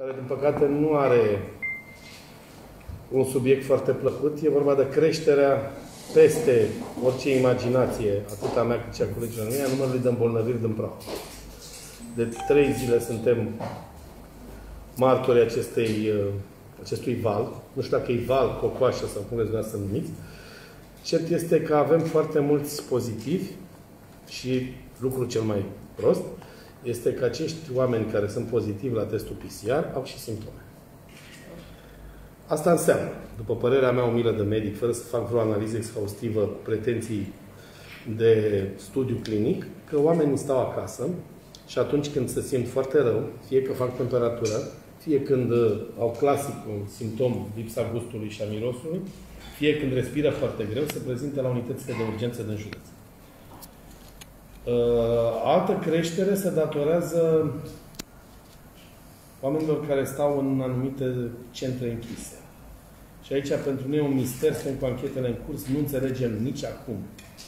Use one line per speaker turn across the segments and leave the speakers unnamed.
care din păcate nu are un subiect foarte plăcut. E vorba de creșterea peste orice imaginație, atât a mea cât și a colegilor mei, a numărului de îmbolnăviri din praf. De trei zile suntem martorii acestei, uh, acestui val. Nu știu dacă e val, cocoașă sau cum vreți să numiți. Cert este că avem foarte mulți pozitivi și lucrul cel mai prost este că acești oameni care sunt pozitivi la testul PCR au și simptome. Asta înseamnă, după părerea mea umilă de medic, fără să fac vreo analiză exhaustivă cu pretenții de studiu clinic, că oamenii stau acasă și atunci când se simt foarte rău, fie că fac temperatură, fie când uh, au clasic un simptom lipsa gustului și a mirosului, fie când respiră foarte greu, se prezintă la unitățile de urgență din județ. Uh, altă creștere se datorează oamenilor care stau în anumite centre închise. Și aici, pentru noi, e un mister, suntem cu anchetele în curs, nu înțelegem nici acum.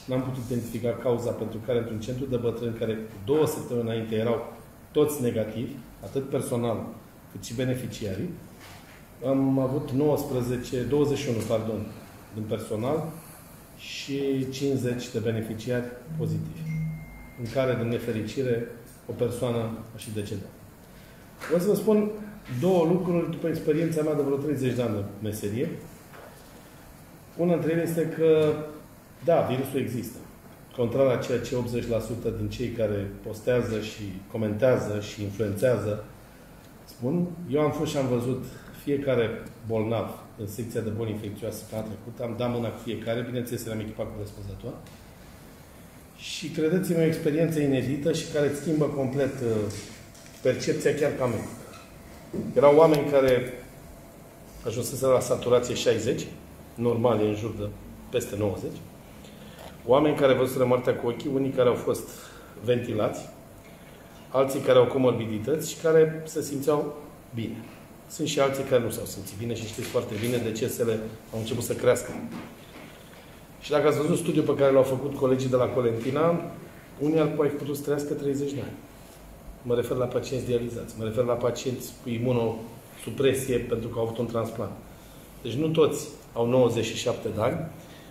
N-am putut identifica cauza pentru care, într-un centru de bătrâni, care două săptămâni înainte erau toți negativi, atât personal cât și beneficiarii, am avut 19, 21, pardon, din personal și 50 de beneficiari pozitivi, în care, din nefericire, o persoană a și decedat. Vreau să vă spun două lucruri după experiența mea de vreo 30 de ani de meserie. Una dintre ele este că, da, virusul există. Contrar la ceea ce 80% din cei care postează și comentează și influențează spun, eu am fost și am văzut fiecare bolnav în secția de boli infecțioase pe anul trecut, am dat mâna cu fiecare, bineînțeles, eram echipat cu răspunzător. Și credeți-mă, o experiență inedită și care îți schimbă complet uh, percepția chiar ca mea. Erau oameni care ajunsese la saturație 60, normal e în jur de peste 90, oameni care văzuseră moartea cu ochii, unii care au fost ventilați, alții care au comorbidități și care se simțeau bine. Sunt și alții care nu s-au simțit bine și știți foarte bine decesele au început să crească. Și dacă ați văzut studiul pe care l-au făcut colegii de la Colentina, unii ar fi putut să trăiască 30 de ani. Mă refer la pacienți dializați, mă refer la pacienți cu imunosupresie pentru că au avut un transplant. Deci nu toți au 97 de ani,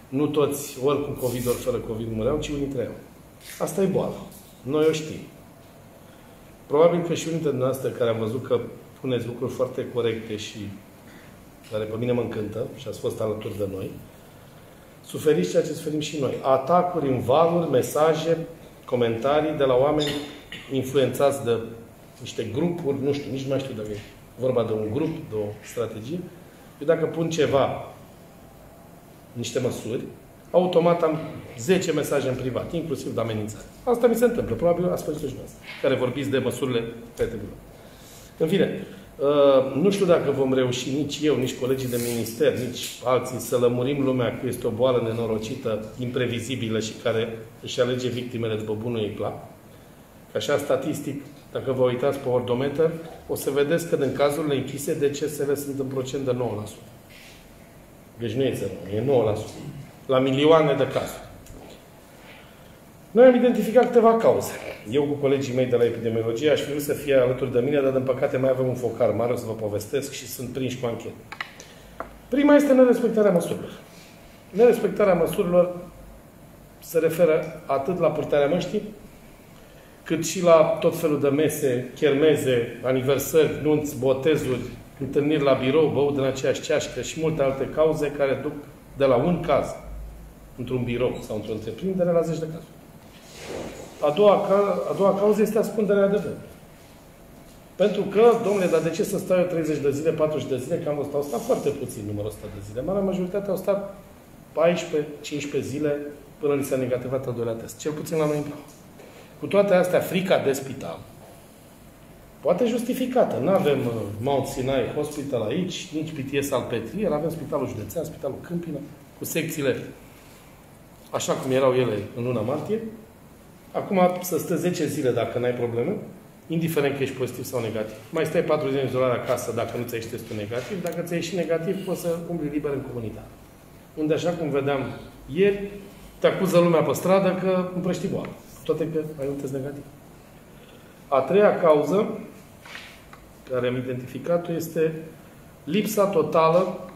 nu toți, ori cu COVID, ori fără COVID, mureau, ci unii trăiau. Asta e boală. Noi o știm. Probabil că și unii dintre noastre care am văzut că puneți lucruri foarte corecte și care pe mine mă încântă și ați fost alături de noi, suferiți ceea ce suferim și noi. Atacuri în valuri, mesaje, comentarii de la oameni influențați de niște grupuri, nu știu, nici nu mai știu dacă e vorba de un grup, de o strategie. Eu dacă pun ceva, niște măsuri, automat am 10 mesaje în privat, inclusiv de amenințare. Asta mi se întâmplă, probabil ați făcut și noastră, care vorbiți de măsurile care trebuie. În fine, uh, nu știu dacă vom reuși nici eu, nici colegii de minister, nici alții să lămurim lumea că este o boală nenorocită, imprevizibilă și care își alege victimele după bunul ei plac. Așa, statistic, dacă vă uitați pe ordometer, o să vedeți că în cazurile închise decesele sunt în procent de 9%. Deci nu e 0, e 9%. La milioane de cazuri. Noi am identificat câteva cauze. Eu cu colegii mei de la epidemiologie aș fi vrut să fie alături de mine, dar din păcate mai avem un focar mare, o să vă povestesc și sunt prinși cu anchetă. Prima este nerespectarea măsurilor. Nerespectarea măsurilor se referă atât la purtarea măștii, cât și la tot felul de mese, chermeze, aniversări, nunți, botezuri, întâlniri la birou, băut în aceeași ceașcă și multe alte cauze care duc de la un caz într-un birou sau într-o întreprindere la zeci de cazuri. A doua, a doua cauză este ascunderea adevărului. Pentru că, domnule, dar de ce să stau eu 30 de zile, 40 de zile, că am stat, au stat foarte puțin numărul ăsta de zile. Marea majoritate au stat 14-15 zile până li s-a negativat al doilea test. Cel puțin la noi în Cu toate astea, frica de spital, poate justificată. Nu avem uh, Mount Sinai Hospital aici, nici PTS Salpetrier, avem Spitalul Județean, Spitalul Câmpina, cu secțiile așa cum erau ele în luna martie. Acum să stă 10 zile dacă n-ai probleme, indiferent că ești pozitiv sau negativ. Mai stai 40 de zile acasă dacă nu ți-ai ieșit testul negativ. Dacă ți-ai ieșit negativ, poți să umbli liber în comunitate. Unde, așa cum vedeam ieri, te acuză lumea pe stradă că împrăști boală. Toate că ai un test negativ. A treia cauză care am identificat-o este lipsa totală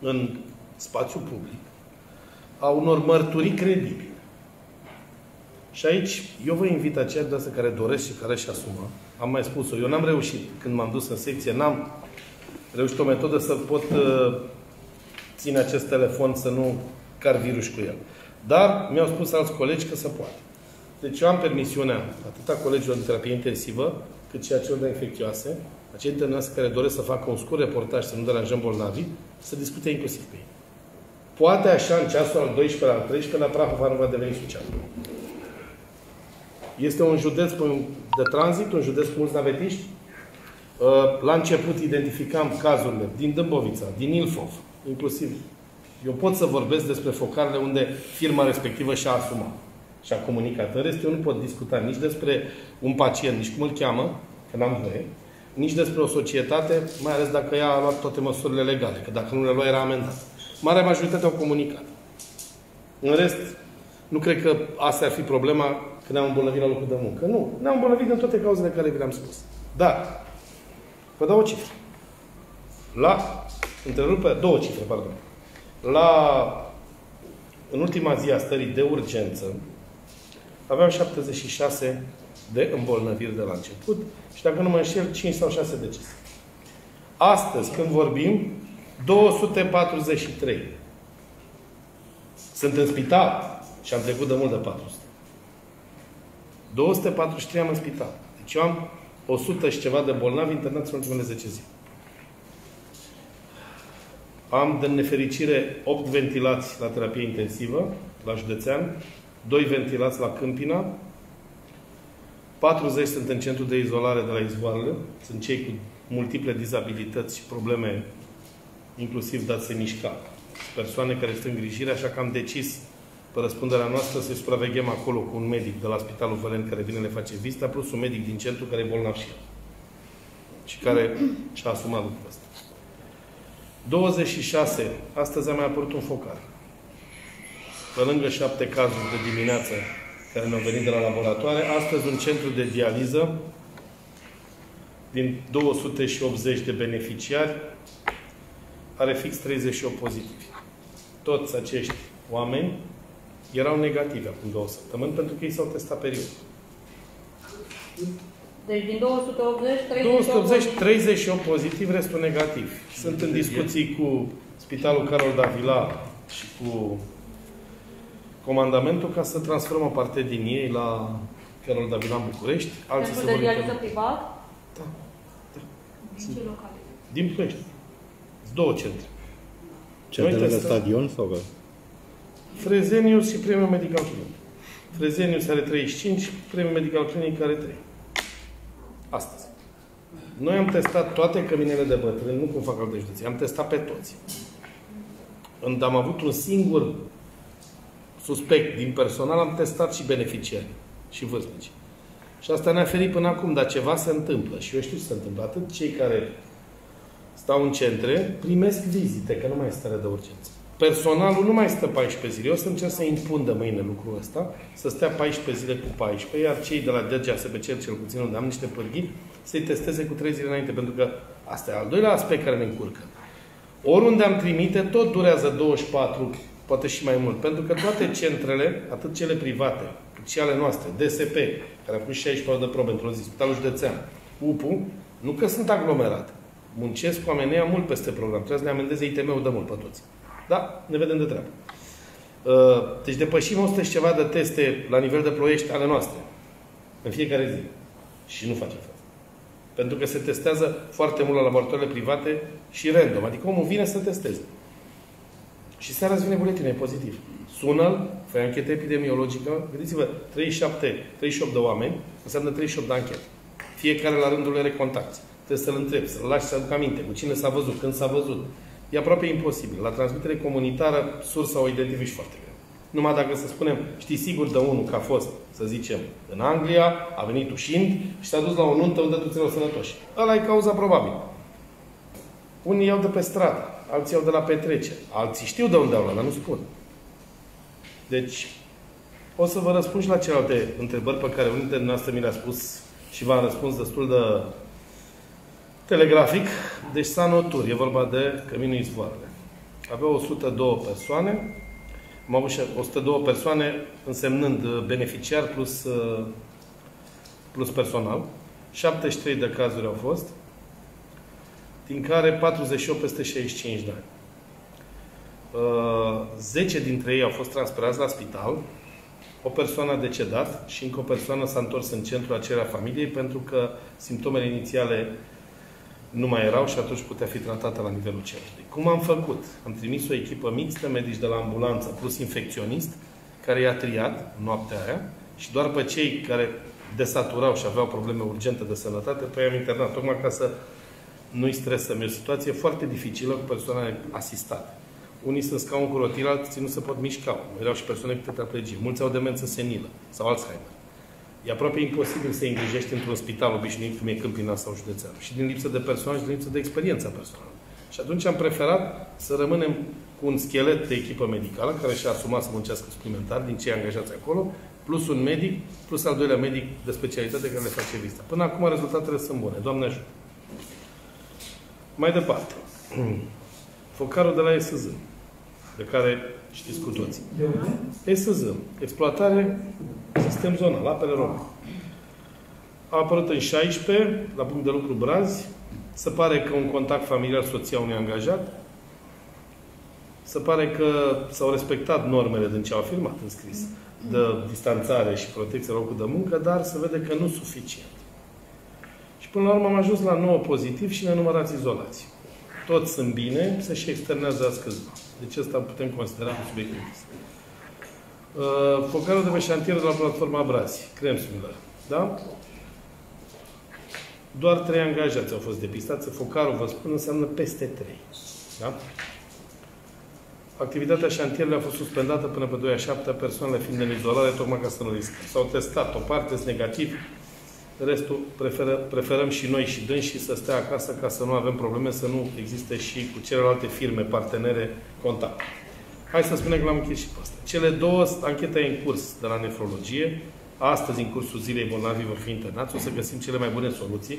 în spațiu public a unor mărturii credibile. Și aici eu vă invit aceia de care doresc și care și asumă. Am mai spus-o. Eu n-am reușit, când m-am dus în secție, n-am reușit o metodă să pot uh, ține acest telefon să nu car virus cu el. Dar mi-au spus alți colegi că se poate. Deci eu am permisiunea, atât a colegilor de terapie intensivă, cât și a celor de infecțioase, acei internați care doresc să facă un scurt reportaj, să nu deranjăm bolnavii, să discute inclusiv pe ei. Poate așa, în ceasul al 12 al 13 la Prahova nu va deveni Suceava. Este un județ de tranzit, un județ cu mulți navetiști. Uh, la început identificam cazurile din Dâmbovița, din Ilfov, inclusiv. Eu pot să vorbesc despre focarele unde firma respectivă și-a asumat și a comunicat. În rest, eu nu pot discuta nici despre un pacient, nici cum îl cheamă, că n-am voie, nici despre o societate, mai ales dacă ea a luat toate măsurile legale, că dacă nu le lua era amendat. Marea majoritate au comunicat. În rest, nu cred că asta ar fi problema că ne-am îmbolnăvit la locul de muncă. Nu. Ne-am îmbolnăvit din toate cauzele care vi le-am spus. Dar, vă dau o cifră. La, întrerupe, două cifre, pardon. La, în ultima zi a stării de urgență, aveam 76 de îmbolnăviri de la început și dacă nu mă înșel, 5 sau 6 decese. Astăzi, când vorbim, 243. Sunt în spital și am trecut de mult de 400. 243 am în spital. Deci eu am 100 și ceva de bolnavi internați în ultimele 10 zile. Am, de nefericire, 8 ventilați la terapie intensivă, la județean, 2 ventilați la Câmpina, 40 sunt în centru de izolare de la Izvoarele, sunt cei cu multiple dizabilități și probleme inclusiv dat se mișca. Persoane care sunt îngrijire, așa că am decis pe răspunderea noastră să supraveghem acolo cu un medic de la Spitalul Vălen care vine le face vizita, plus un medic din centru care e bolnav și el. Și care și-a asumat lucrul ăsta. 26. Astăzi a mai apărut un focar. Pe lângă șapte cazuri de dimineață care ne-au venit de la laboratoare, astăzi un centru de dializă din 280 de beneficiari are fix 38 pozitivi. Toți acești oameni erau negativi acum două săptămâni pentru că ei s-au testat period.
Deci din 280,
38 280, 38 pozitiv, restul negativ. Sunt în discuții cu Spitalul Carol Davila și cu comandamentul ca să transformăm parte din ei la Carol Davila în București.
Alții Centrul de dializă privat?
Da. da.
Din ce locale?
Din Ploiești. Două centre.
Centrele de stadion sau că?
Frezenius și Premiul Medical Clinic. Frezenius are 35, Premiul Medical Clinic are 3. Astăzi. Noi am testat toate căminele de bătrâni, nu cum fac alte județe, am testat pe toți. Când am avut un singur suspect din personal, am testat și beneficiari și vârstnici. Și asta ne-a ferit până acum, dar ceva se întâmplă. Și eu știu ce se întâmplă. Atât cei care stau în centre, primesc vizite, că nu mai este stare de urgență. Personalul nu mai stă 14 zile. Eu o să încerc să impun de mâine lucrul ăsta, să stea 14 zile cu 14, iar cei de la DGASBC, cel puțin unde am niște pârghii, să-i testeze cu 3 zile înainte, pentru că asta e al doilea aspect care ne încurcă. Oriunde am trimite, tot durează 24, poate și mai mult, pentru că toate centrele, atât cele private, cât și ale noastre, DSP, care a pus 16 de probe într-o zi, Spitalul Județean, UPU, nu că sunt aglomerate, muncesc cu amenea mult peste program. Trebuie să ne amendeze ITM-ul de mult pe toți. Da? Ne vedem de treabă. Uh, deci depășim 100 și ceva de teste la nivel de ploiești ale noastre. În fiecare zi. Și nu facem față. Pentru că se testează foarte mult la laboratoarele private și random. Adică omul vine să testeze. Și seara îți vine buletinul, e pozitiv. Sună-l, fă anchetă epidemiologică. Gândiți-vă, 37, 38 de oameni înseamnă 38 de anchete. Fiecare la rândul are contacte. Trebuie să-l întrebi, să-l lași să aduc aminte, cu cine s-a văzut, când s-a văzut. E aproape imposibil. La transmitere comunitară, sursa o identifici foarte greu. Numai dacă să spunem, știi sigur de unul că a fost, să zicem, în Anglia, a venit ușind și s-a dus la o nuntă unde toți erau sănătoși. Ăla e cauza probabil. Unii iau de pe stradă, alții iau de la petrecere, alții știu de unde au luat, dar nu spun. Deci, o să vă răspund și la celelalte întrebări pe care unul dintre noastre mi le-a spus și v-am răspuns destul de Telegrafic, deci Sanotur, e vorba de Căminul Izvoarele. Avea 102 persoane, am avut și 102 persoane însemnând uh, beneficiar plus, uh, plus personal. 73 de cazuri au fost, din care 48 peste 65 de ani. 10 uh, dintre ei au fost transferați la spital, o persoană a decedat și încă o persoană s-a întors în centrul aceea familiei pentru că simptomele inițiale nu mai erau și atunci putea fi tratată la nivelul centrului. Cum am făcut? Am trimis o echipă mixtă, medici de la ambulanță plus infecționist, care i-a triat noaptea aia și doar pe cei care desaturau și aveau probleme urgente de sănătate, pe ei am internat, tocmai ca să nu-i stresăm. E o situație foarte dificilă cu persoane asistate. Unii sunt scaun cu rotil, alții nu se pot mișca. Erau și persoane cu tetraplegie. Mulți au demență senilă sau Alzheimer. E aproape imposibil să îngrijești într-un spital obișnuit, cum e Câmpina sau Județean. Și din lipsă de personal și din lipsă de experiență personală. Și atunci am preferat să rămânem cu un schelet de echipă medicală, care și-a asumat să muncească suplimentar din cei angajați acolo, plus un medic, plus al doilea medic de specialitate care le face vizita. Până acum rezultatele sunt bune. Doamne ajută! Mai departe. Focarul de la SZ, de care știți cu toții. SZ, exploatare sistem zonal, apele române. A apărut în 16, la punct de lucru Brazi. Se pare că un contact familiar soția unui angajat. Se pare că s-au respectat normele din ce au afirmat în scris de distanțare și protecție locul de muncă, dar se vede că nu suficient. Și până la urmă am ajuns la 9 pozitiv și nenumărați izolați. Toți sunt bine, se și externează azi câțiva. Deci asta putem considera un subiect închis. Uh, focarul de pe șantier de la platforma Brazi, crem similar. Da? Doar trei angajați au fost depistați. Focarul, vă spun, înseamnă peste trei. Da? Activitatea șantierului a fost suspendată până pe 2 a 7 persoanele fiind în izolare, tocmai ca să nu riscă. S-au testat. O parte sunt negativi, restul preferă, preferăm și noi și dâns și să stea acasă ca să nu avem probleme, să nu existe și cu celelalte firme, partenere, contact. Hai să spunem că l-am închis și pe asta. Cele două, ancheta e în curs de la nefrologie. Astăzi, în cursul zilei, bolnavii vor fi internați. O să găsim cele mai bune soluții.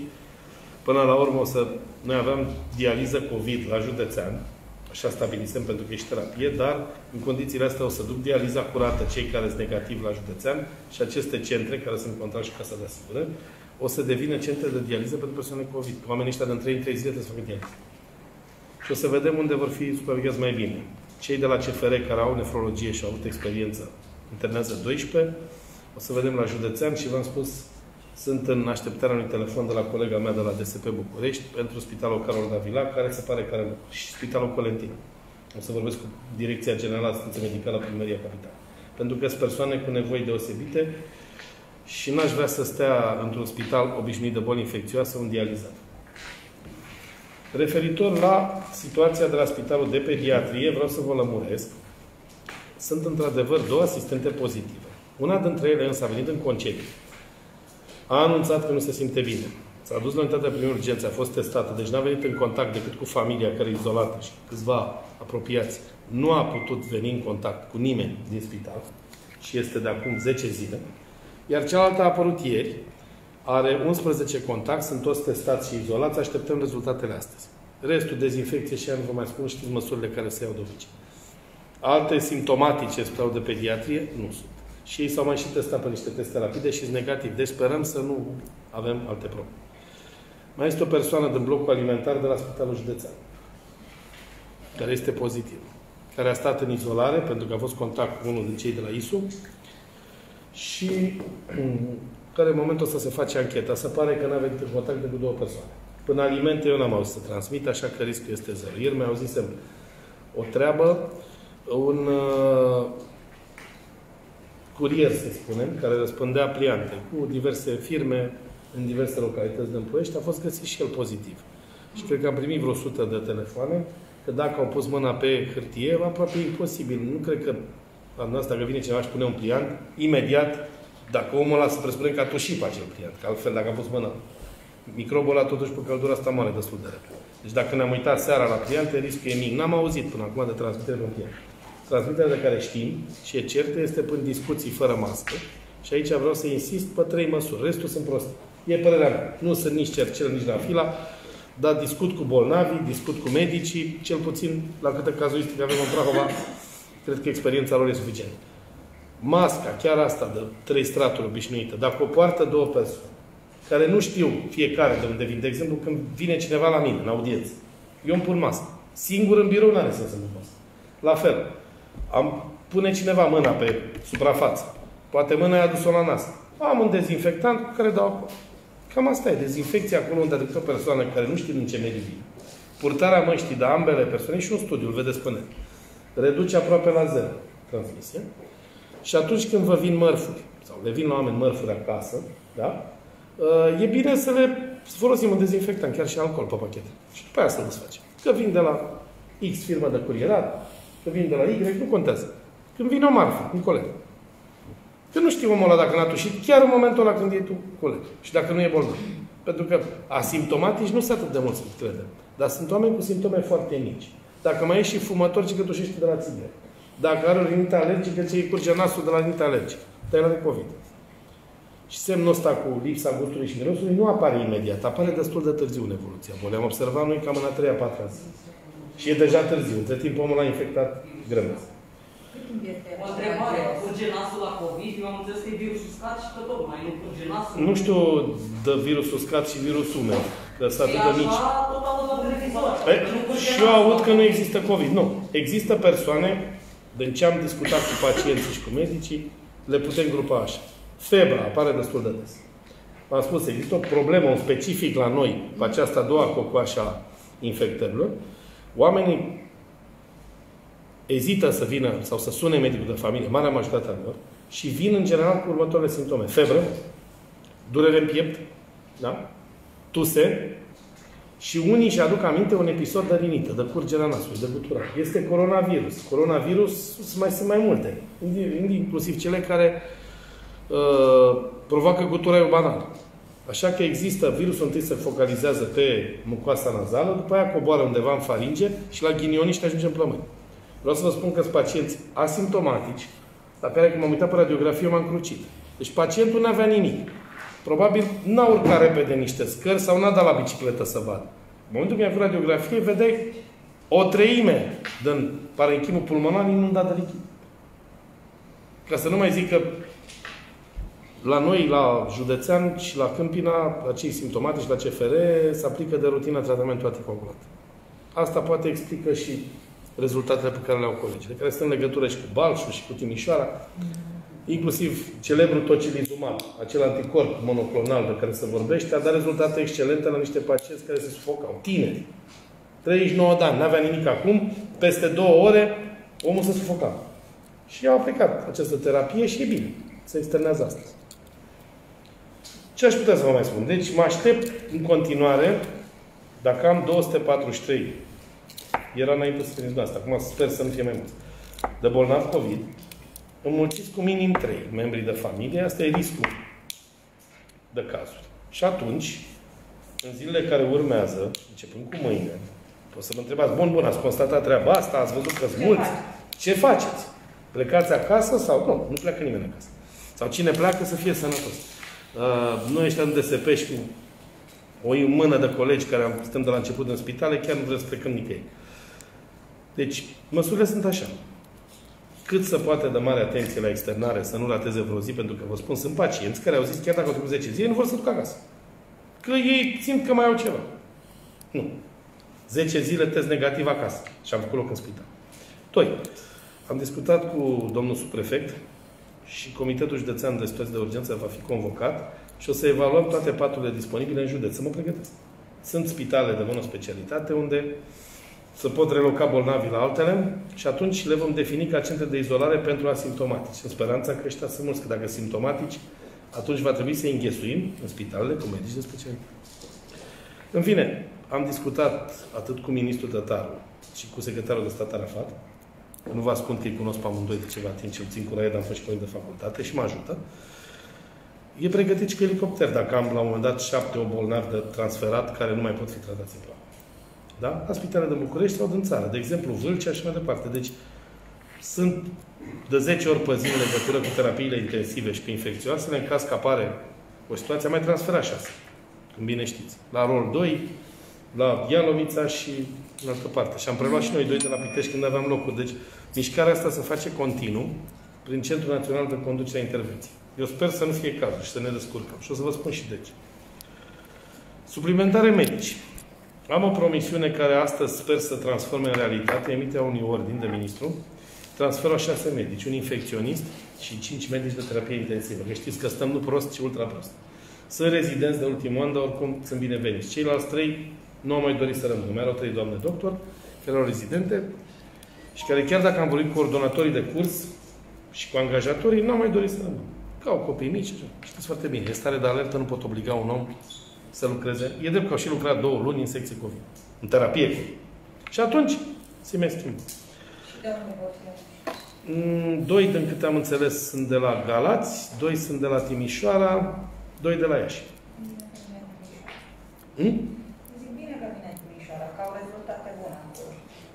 Până la urmă, o să... Noi aveam dializă COVID la județean, așa stabilisem pentru că ești terapie, dar în condițiile astea o să duc dializa curată cei care sunt negativi la județean și aceste centre, care sunt contract și Casa de Asigurări, o să devină centre de dializă pentru persoane COVID. Oamenii ăștia din 3 în 3 zile trebuie să facă dializă. Și o să vedem unde vor fi supravegheați mai bine. Cei de la CFR care au nefrologie și au avut experiență internează 12, o să vedem la județean și v-am spus, sunt în așteptarea unui telefon de la colega mea de la DSP București pentru Spitalul Carol Davila, care se pare care și Spitalul Colentin. O să vorbesc cu Direcția Generală Asistență Medicală Primăria Capitală. Pentru că sunt persoane cu nevoi deosebite și n-aș vrea să stea într-un spital obișnuit de boli infecțioase un dializat. Referitor la situația de la Spitalul de Pediatrie, vreau să vă lămuresc. Sunt într-adevăr două asistente pozitive. Una dintre ele însă a venit în concediu. A anunțat că nu se simte bine. S-a dus la unitatea prin urgență, a fost testată, deci n-a venit în contact decât cu familia care e izolată și câțiva apropiați. Nu a putut veni în contact cu nimeni din spital și este de acum 10 zile. Iar cealaltă a apărut ieri, are 11 contact, sunt toți testați și izolați, așteptăm rezultatele astăzi. Restul, dezinfecție și nu vă mai spun, știți măsurile care se iau de obicei. Alte simptomatice, spuneau de pediatrie, nu sunt. Și ei s-au mai și testat pe niște teste rapide și sunt negativ. Deci sperăm să nu avem alte probleme. Mai este o persoană din blocul alimentar de la Spitalul Județean, care este pozitiv, care a stat în izolare pentru că a fost contact cu unul din cei de la ISU și care în momentul ăsta se face ancheta. Se pare că n-a venit în contact decât două persoane. Până alimente eu n-am auzit să transmit, așa că riscul este zero. Ieri mi-au zis o treabă, un uh, curier, să spunem, care răspundea pliante cu diverse firme în diverse localități de Ploiești, a fost găsit și el pozitiv. Și cred că am primit vreo 100 de telefoane, că dacă au pus mâna pe hârtie, aproape imposibil. Nu cred că la asta, dacă vine cineva și pune un pliant, imediat, dacă omul ăla să presupunem că a tușit pe acel pliant, că altfel dacă a pus mâna, microbul ăla totuși pe căldura asta mare destul de repede. Deci dacă ne-am uitat seara la pliante, riscul e mic. N-am auzit până acum de transmitere pe pliant. Transmiterea de care știm și e certă este până discuții fără mască. Și aici vreau să insist pe trei măsuri. Restul sunt proste. E părerea mea. Nu sunt nici cercel, nici la fila. dar discut cu bolnavii, discut cu medicii, cel puțin la câte cazuistică avem în Prahova, cred că experiența lor e suficientă. Masca, chiar asta de trei straturi obișnuită, dacă o poartă două persoane, care nu știu fiecare de unde vin, de exemplu, când vine cineva la mine, în audiență, eu îmi pun mască. Singur în birou n-are sens să nu mască. La fel, am pune cineva mâna pe suprafață. Poate mâna i-a dus-o la nas. Am un dezinfectant cu care dau acolo. Cam asta e. Dezinfecția acolo unde aduc o persoană care nu știe în ce mediu vine. Purtarea măștii de ambele persoane și un studiu, îl vedeți până. Reduce aproape la zero transmisie. Și atunci când vă vin mărfuri, sau le vin la oameni mărfuri acasă, da? e bine să le folosim un dezinfectant, chiar și alcool pe pachet. Și după aia să le desfacem. Că vin de la X firmă de curierat, că vin de la Y, nu contează. Când vine o marfă, un coleg. Că nu știu omul ăla dacă n-a tușit, chiar în momentul ăla când e tu coleg. Și dacă nu e bolnav. Pentru că asimptomatici nu sunt atât de mulți, credem. Dar sunt oameni cu simptome foarte mici. Dacă mai ești și fumător, ce că tușești de la țigări. Dacă are o rinită alergică, ce îi curge nasul de la rinită alergică. Te la de COVID. Și semnul ăsta cu lipsa gustului și mirosului nu apare imediat, apare destul de târziu în evoluția bolii. Am observat noi cam în a treia, patra zi. Și e deja târziu. Între timp omul a infectat grămezi.
O întrebare, curge nasul la COVID? Eu am înțeles că e virus uscat și că tot mai nu curge nasul.
Nu știu de virus uscat și virus umed, că sunt atât de mici.
Așa, tot aud la televizor.
Păi,
Nu curge
și eu
nasul.
aud că nu există COVID. Nu. Există persoane, din ce am discutat cu pacienții și cu medicii, le putem grupa așa. Febra apare destul de des. V-am spus, există o problemă, un specific la noi, pe această a doua cocoașă a infectărilor. Oamenii ezită să vină sau să sune medicul de familie, marea majoritate a lor, și vin în general cu următoarele simptome. Febră, durere în piept, da? tuse, și unii își aduc aminte un episod de rinită, de curgerea nasului, de gutura. Este coronavirus. Coronavirus mai sunt mai multe, inclusiv cele care uh, provoacă guturaiul banal. Așa că există, virusul întâi se focalizează pe mucoasa nazală, după aia coboară undeva în faringe și la ghinioniște ajunge în plămâni. Vreau să vă spun că sunt pacienți asimptomatici, la care când m-am uitat pe radiografie m-am crucit. Deci pacientul nu avea nimic. Probabil n-a urcat repede niște scări sau n-a dat la bicicletă să vadă. În momentul când mi-a făcut radiografie, vedeai o treime din parenchimul pulmonar inundat de lichid. Ca să nu mai zic că la noi, la județean și la Câmpina, la cei simptomatici, la CFR, se aplică de rutină tratamentul anticoagulat. Asta poate explică și rezultatele pe care le au colegii, de care sunt în legătură și cu Balșul și cu Timișoara, inclusiv celebrul tocilizumab, acel anticorp monoclonal de care se vorbește, a dat rezultate excelente la niște pacienți care se sufocau, tineri. 39 de ani, n-avea nimic acum, peste două ore, omul se sufoca. Și au aplicat această terapie și e bine. Se externează astăzi. Ce aș putea să vă mai spun? Deci mă aștept în continuare, dacă am 243, era înainte să fiți asta, acum sper să nu fie mai mulți, de bolnav COVID, înmulțiți cu minim 3 membri de familie, asta e riscul de cazuri. Și atunci, în zilele care urmează, începând cu mâine, o să vă întrebați, bun, bun, ați constatat treaba asta, ați văzut că sunt mulți, ce faceți? Plecați acasă sau nu? Nu pleacă nimeni acasă. Sau cine pleacă să fie sănătos. Uh, noi ăștia în DSP și cu o mână de colegi care am, stăm de la început în spitale, chiar nu vrem să plecăm nicăieri. Deci, măsurile sunt așa. Cât să poate de mare atenție la externare, să nu rateze vreo zi, pentru că vă spun, sunt pacienți care au zis, chiar dacă au trecut 10 zile, nu vor să ducă acasă. Că ei simt că mai au ceva. Nu. 10 zile test negativ acasă. Și am făcut loc în spital. Doi. Am discutat cu domnul subprefect și Comitetul Județean de Situații de Urgență va fi convocat și o să evaluăm toate paturile disponibile în județ. Să mă pregătesc. Sunt spitale de bună specialitate unde să pot reloca bolnavii la altele și atunci le vom defini ca centre de izolare pentru asimptomatici. În speranța că ăștia sunt mulți, că dacă simptomatici, atunci va trebui să înghesuim în spitalele cu medici de specialitate. În fine, am discutat atât cu ministrul Tătaru și cu secretarul de stat Arafat. Nu vă ascund că îi cunosc pe amândoi de ceva timp, cel puțin cu Raed am fost și colegi de facultate și mă ajută. E pregătit și cu elicopter, dacă am la un moment dat șapte o bolnavi de transferat care nu mai pot fi tratați în plan. Da? La spitale de București sau din țară. De exemplu, Vâlcea și mai departe. Deci sunt de 10 ori pe zi în legătură cu terapiile intensive și cu infecțioasele, în caz că apare o situație, mai transfera 6. Când bine știți. La rol 2, la Ialomița și în altă parte. Și am preluat și noi doi de la Pitești când aveam locuri. Deci, mișcarea asta se face continuu prin Centrul Național de Conducere a Intervenției. Eu sper să nu fie cazul și să ne descurcăm. Și o să vă spun și de ce. Suplimentare medici. Am o promisiune care astăzi sper să transforme în realitate, emitea unui ordin de ministru, transferul a șase medici, un infecționist și cinci medici de terapie intensivă. Că știți că stăm nu prost, ci ultra prost. Sunt rezidenți de ultimul an, dar oricum sunt bineveniți. Ceilalți trei nu au mai dorit să rămână. Mai erau trei doamne doctor, care erau rezidente și care chiar dacă am vorbit cu coordonatorii de curs și cu angajatorii, nu au mai dorit să rămână. Ca au copii mici, știți foarte bine. E stare de alertă, nu pot obliga un om să lucreze. E drept că au și lucrat două luni în secție COVID, în terapie Și atunci se mai schimbă. Mm, doi, din câte am înțeles, sunt de la Galați, doi sunt de la Timișoara, doi de la Iași. Hmm?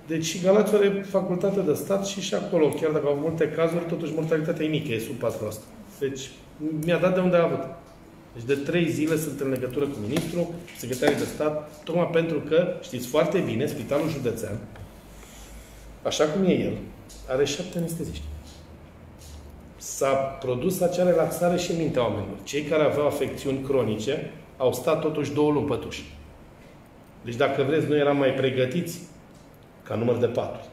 Deci și Galați are facultate de stat și și acolo, chiar dacă au multe cazuri, totuși mortalitatea e mică, e sub 4%. Deci mi-a dat de unde a avut. Deci de trei zile sunt în legătură cu ministrul, secretarii de stat, tocmai pentru că, știți foarte bine, Spitalul Județean, așa cum e el, are șapte anesteziști. S-a produs acea relaxare și în mintea oamenilor. Cei care aveau afecțiuni cronice au stat totuși două luni pătuși. Deci dacă vreți, noi eram mai pregătiți ca număr de patru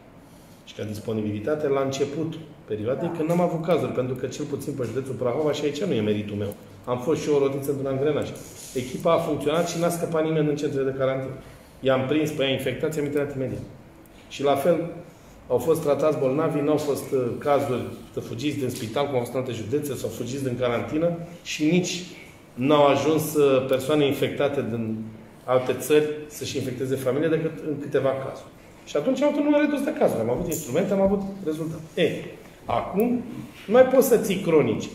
și ca disponibilitate la început perioadei, când n-am avut cazuri, pentru că cel puțin pe județul Prahova și aici nu e meritul meu. Am fost și eu o rotiță într-un angrenaj. Echipa a funcționat și n-a scăpat nimeni în centrele de carantină. I-am prins pe ea infectați, am intrat imediat. Și la fel, au fost tratați bolnavi, nu au fost uh, cazuri de fugiți din spital, cum au fost în alte județe, sau fugiți din carantină și nici n-au ajuns uh, persoane infectate din alte țări să-și infecteze familia decât în câteva cazuri. Și atunci am avut un număr redus de cazuri. Am avut instrumente, am avut rezultate. E, acum nu mai poți să ții cronici.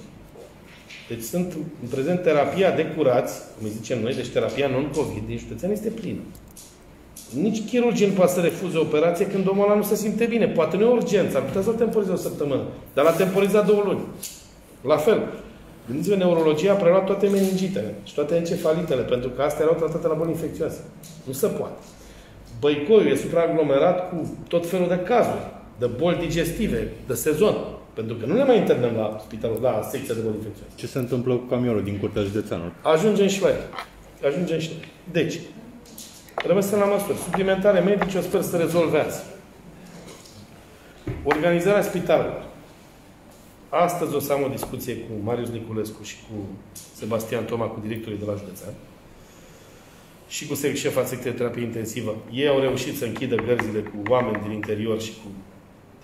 Deci sunt în prezent terapia de curați, cum zicem noi, deci terapia non-COVID din județean este plină. Nici chirurgii nu poate să refuze operație când omul ăla nu se simte bine. Poate nu e urgență, ar putea să-l temporizeze o săptămână. Dar l-a temporizat două luni. La fel. Gândiți-vă, neurologia a preluat toate meningitele și toate encefalitele, pentru că astea erau tratate la boli infecțioase. Nu se poate. Băicoiul e supraaglomerat cu tot felul de cazuri, de boli digestive, de sezon. Pentru că nu ne mai internăm la spitalul, la secția de boli infecțioase.
Ce se întâmplă cu camionul din curtea județeanului?
Ajungem și la el. Ajungem și la el. Deci, rămâsem la măsuri. Suplimentare medici, eu sper să rezolve azi. Organizarea spitalelor. Astăzi o să am o discuție cu Marius Niculescu și cu Sebastian Toma, cu directorii de la județean și cu șefa secției de terapie intensivă. Ei au reușit să închidă gărzile cu oameni din interior și cu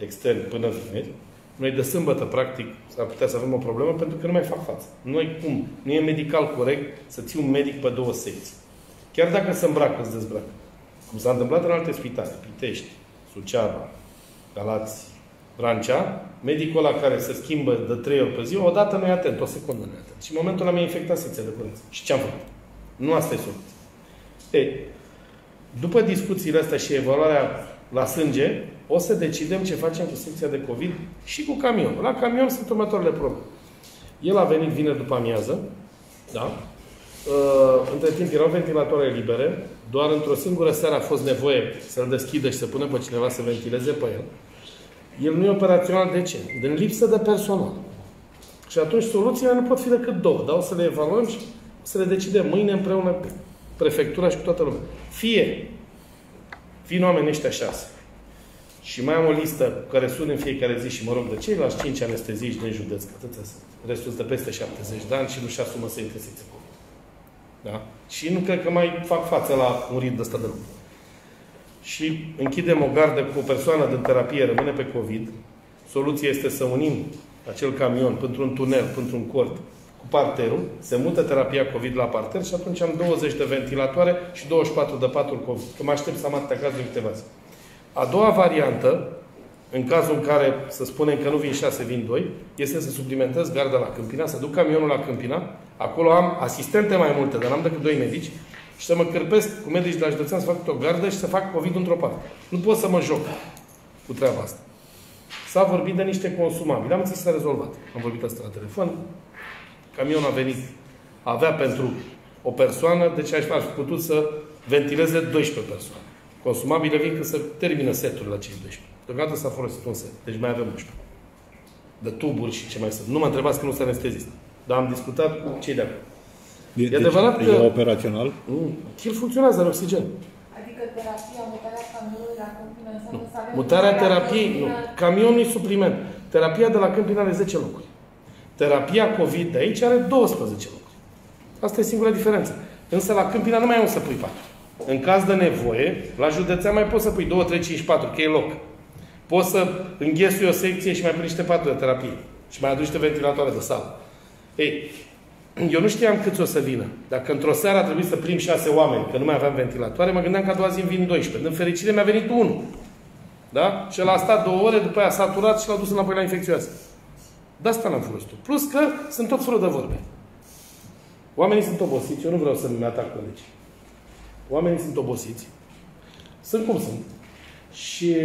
extern până vineri. Noi de sâmbătă, practic, s-ar putea să avem o problemă pentru că nu mai fac față. Noi cum? Nu e medical corect să ții un medic pe două secții. Chiar dacă se îmbracă, se dezbracă. Cum s-a întâmplat în alte spitale, Pitești, Suceava, Galați, Brancea, medicul ăla care se schimbă de trei ori pe zi, odată nu e atent, o secundă nu e atent. Și în momentul ăla mi-a infectat secția de curăț. Și ce am făcut? Nu asta e soluția. E, după discuțiile astea și evaluarea la sânge, o să decidem ce facem cu secția de COVID și cu camion. La camion sunt următoarele probleme. El a venit vineri după amiază, da? Uh, între timp erau ventilatoare libere, doar într-o singură seară a fost nevoie să-l deschidă și să pună pe cineva să ventileze pe el. El nu e operațional de ce? Din lipsă de personal. Și atunci soluțiile nu pot fi decât două. Da? O să le evaluăm și să le decidem mâine împreună cu prefectura și cu toată lumea. Fie vin oamenii ăștia șase și mai am o listă cu care sun în fiecare zi și mă rog de ceilalți cinci anesteziști din județ, că atâția sunt. Restul de peste 70 de ani și nu-și asumă să intre secție Da? Și nu cred că mai fac față la un rit de ăsta de lucru. Și închidem o gardă cu o persoană din terapie, rămâne pe COVID. Soluția este să unim acel camion pentru un tunel, pentru un cort, cu parterul, se mută terapia COVID la parter și atunci am 20 de ventilatoare și 24 de paturi COVID. Că mă aștept să am atâtea cazuri în câteva zi. A doua variantă, în cazul în care să spunem că nu vin 6, vin 2, este să suplimentez garda la Câmpina, să duc camionul la Câmpina, acolo am asistente mai multe, dar n-am decât doi medici, și să mă cârpesc cu medici de la județean să fac o gardă și să fac COVID într-o parte. Nu pot să mă joc cu treaba asta. S-a vorbit de niște consumabili. Am înțeles să rezolvat. Am vorbit asta la telefon. Camionul a venit, avea pentru o persoană, deci aș fi putut să ventileze 12 persoane. Consumabile vin când se termină setul la cei 12. Deocamdată s-a folosit un set, deci mai avem 11. De tuburi și ce mai sunt. Nu mă întrebați că nu sunt anestezist. Dar am discutat cu cei de acolo.
E
adevărat că-
E operațional?
Mm, El funcționează, are oxigen.
Adică terapia, mutarea camionului la Câmpina înseamnă să avem...
Mutarea terapiei, nu.
Câmpina-
Camionul e supliment. Terapia de la Câmpina are 10 locuri. Terapia COVID de aici are 12 locuri. Asta e singura diferență. Însă la Câmpina nu mai ai un să pui patru. În caz de nevoie, la județean mai poți să pui 2, 3, 5, 4, că e loc. Poți să înghesui o secție și mai pui niște patru de terapie. Și mai aduci niște ventilatoare de sală. Ei, eu nu știam câți o să vină. Dacă într-o seară a trebuit să prim șase oameni, că nu mai aveam ventilatoare, mă gândeam că a doua zi îmi vin 12. Din fericire mi-a venit unul. Da? Și el a stat două ore, după aia a saturat și l-a dus înapoi la infecțioasă. De asta n-am folosit Plus că sunt tot felul de vorbe. Oamenii sunt obosiți, eu nu vreau să-mi atac colegi. Oamenii sunt obosiți. Sunt cum sunt. Și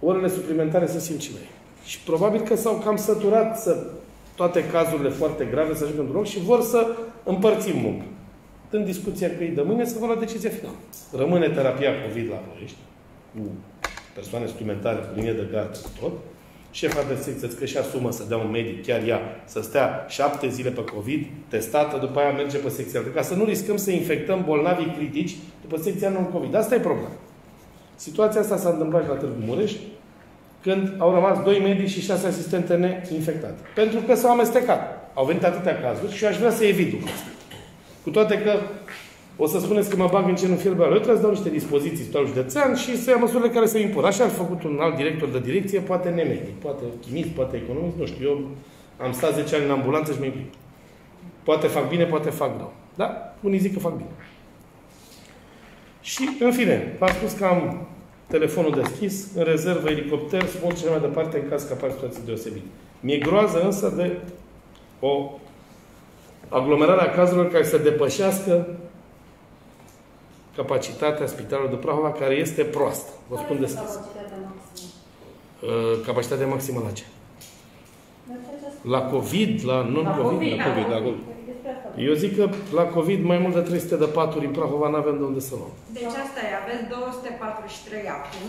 orele suplimentare să simt și noi. Și probabil că s-au cam săturat să toate cazurile foarte grave să ajungă într-un loc și vor să împărțim muncă. În discuția cu ei de mâine să vor la decizia finală. Rămâne terapia COVID la Ploiești, cu persoane suplimentare, cu linie de gardă, cu tot. Șefa de secție îți și asumă să dea un medic, chiar ea, să stea șapte zile pe COVID, testată, după aia merge pe secția altă, ca să nu riscăm să infectăm bolnavii critici după secția non-COVID. Asta e problema. Situația asta s-a întâmplat și la Târgu Mureș, când au rămas doi medici și șase asistente neinfectate. Pentru că s-au amestecat. Au venit atâtea cazuri și eu aș vrea să evit lucrul ăsta. Cu toate că o să spuneți că mă bag în cenul fierbare. Eu trebuie să dau niște dispoziții spitalul județean și să ia măsurile care se impun. Așa a făcut un alt director de direcție, poate nemedic, poate chimist, poate economist, nu știu. Eu am stat 10 ani în ambulanță și mă implic. Poate fac bine, poate fac rău. Da? Unii zic că fac bine. Și, în fine, v-am spus că am telefonul deschis, în rezervă elicopter, spun ce mai departe în caz că apar situații deosebite. Mi-e groază însă de o aglomerare a cazurilor care să depășească capacitatea spitalului de Prahova, care este proastă. Vă spun deschis.
Capacitatea maximă.
Uh, Capacitatea maximă la ce?
Dar ce aceasta?
La COVID, la non-COVID?
COVID,
La COVID, la COVID.
Despre asta.
Eu zic că la COVID mai mult de 300 de paturi în Prahova nu avem de unde să luăm.
Deci asta e, aveți 243 acum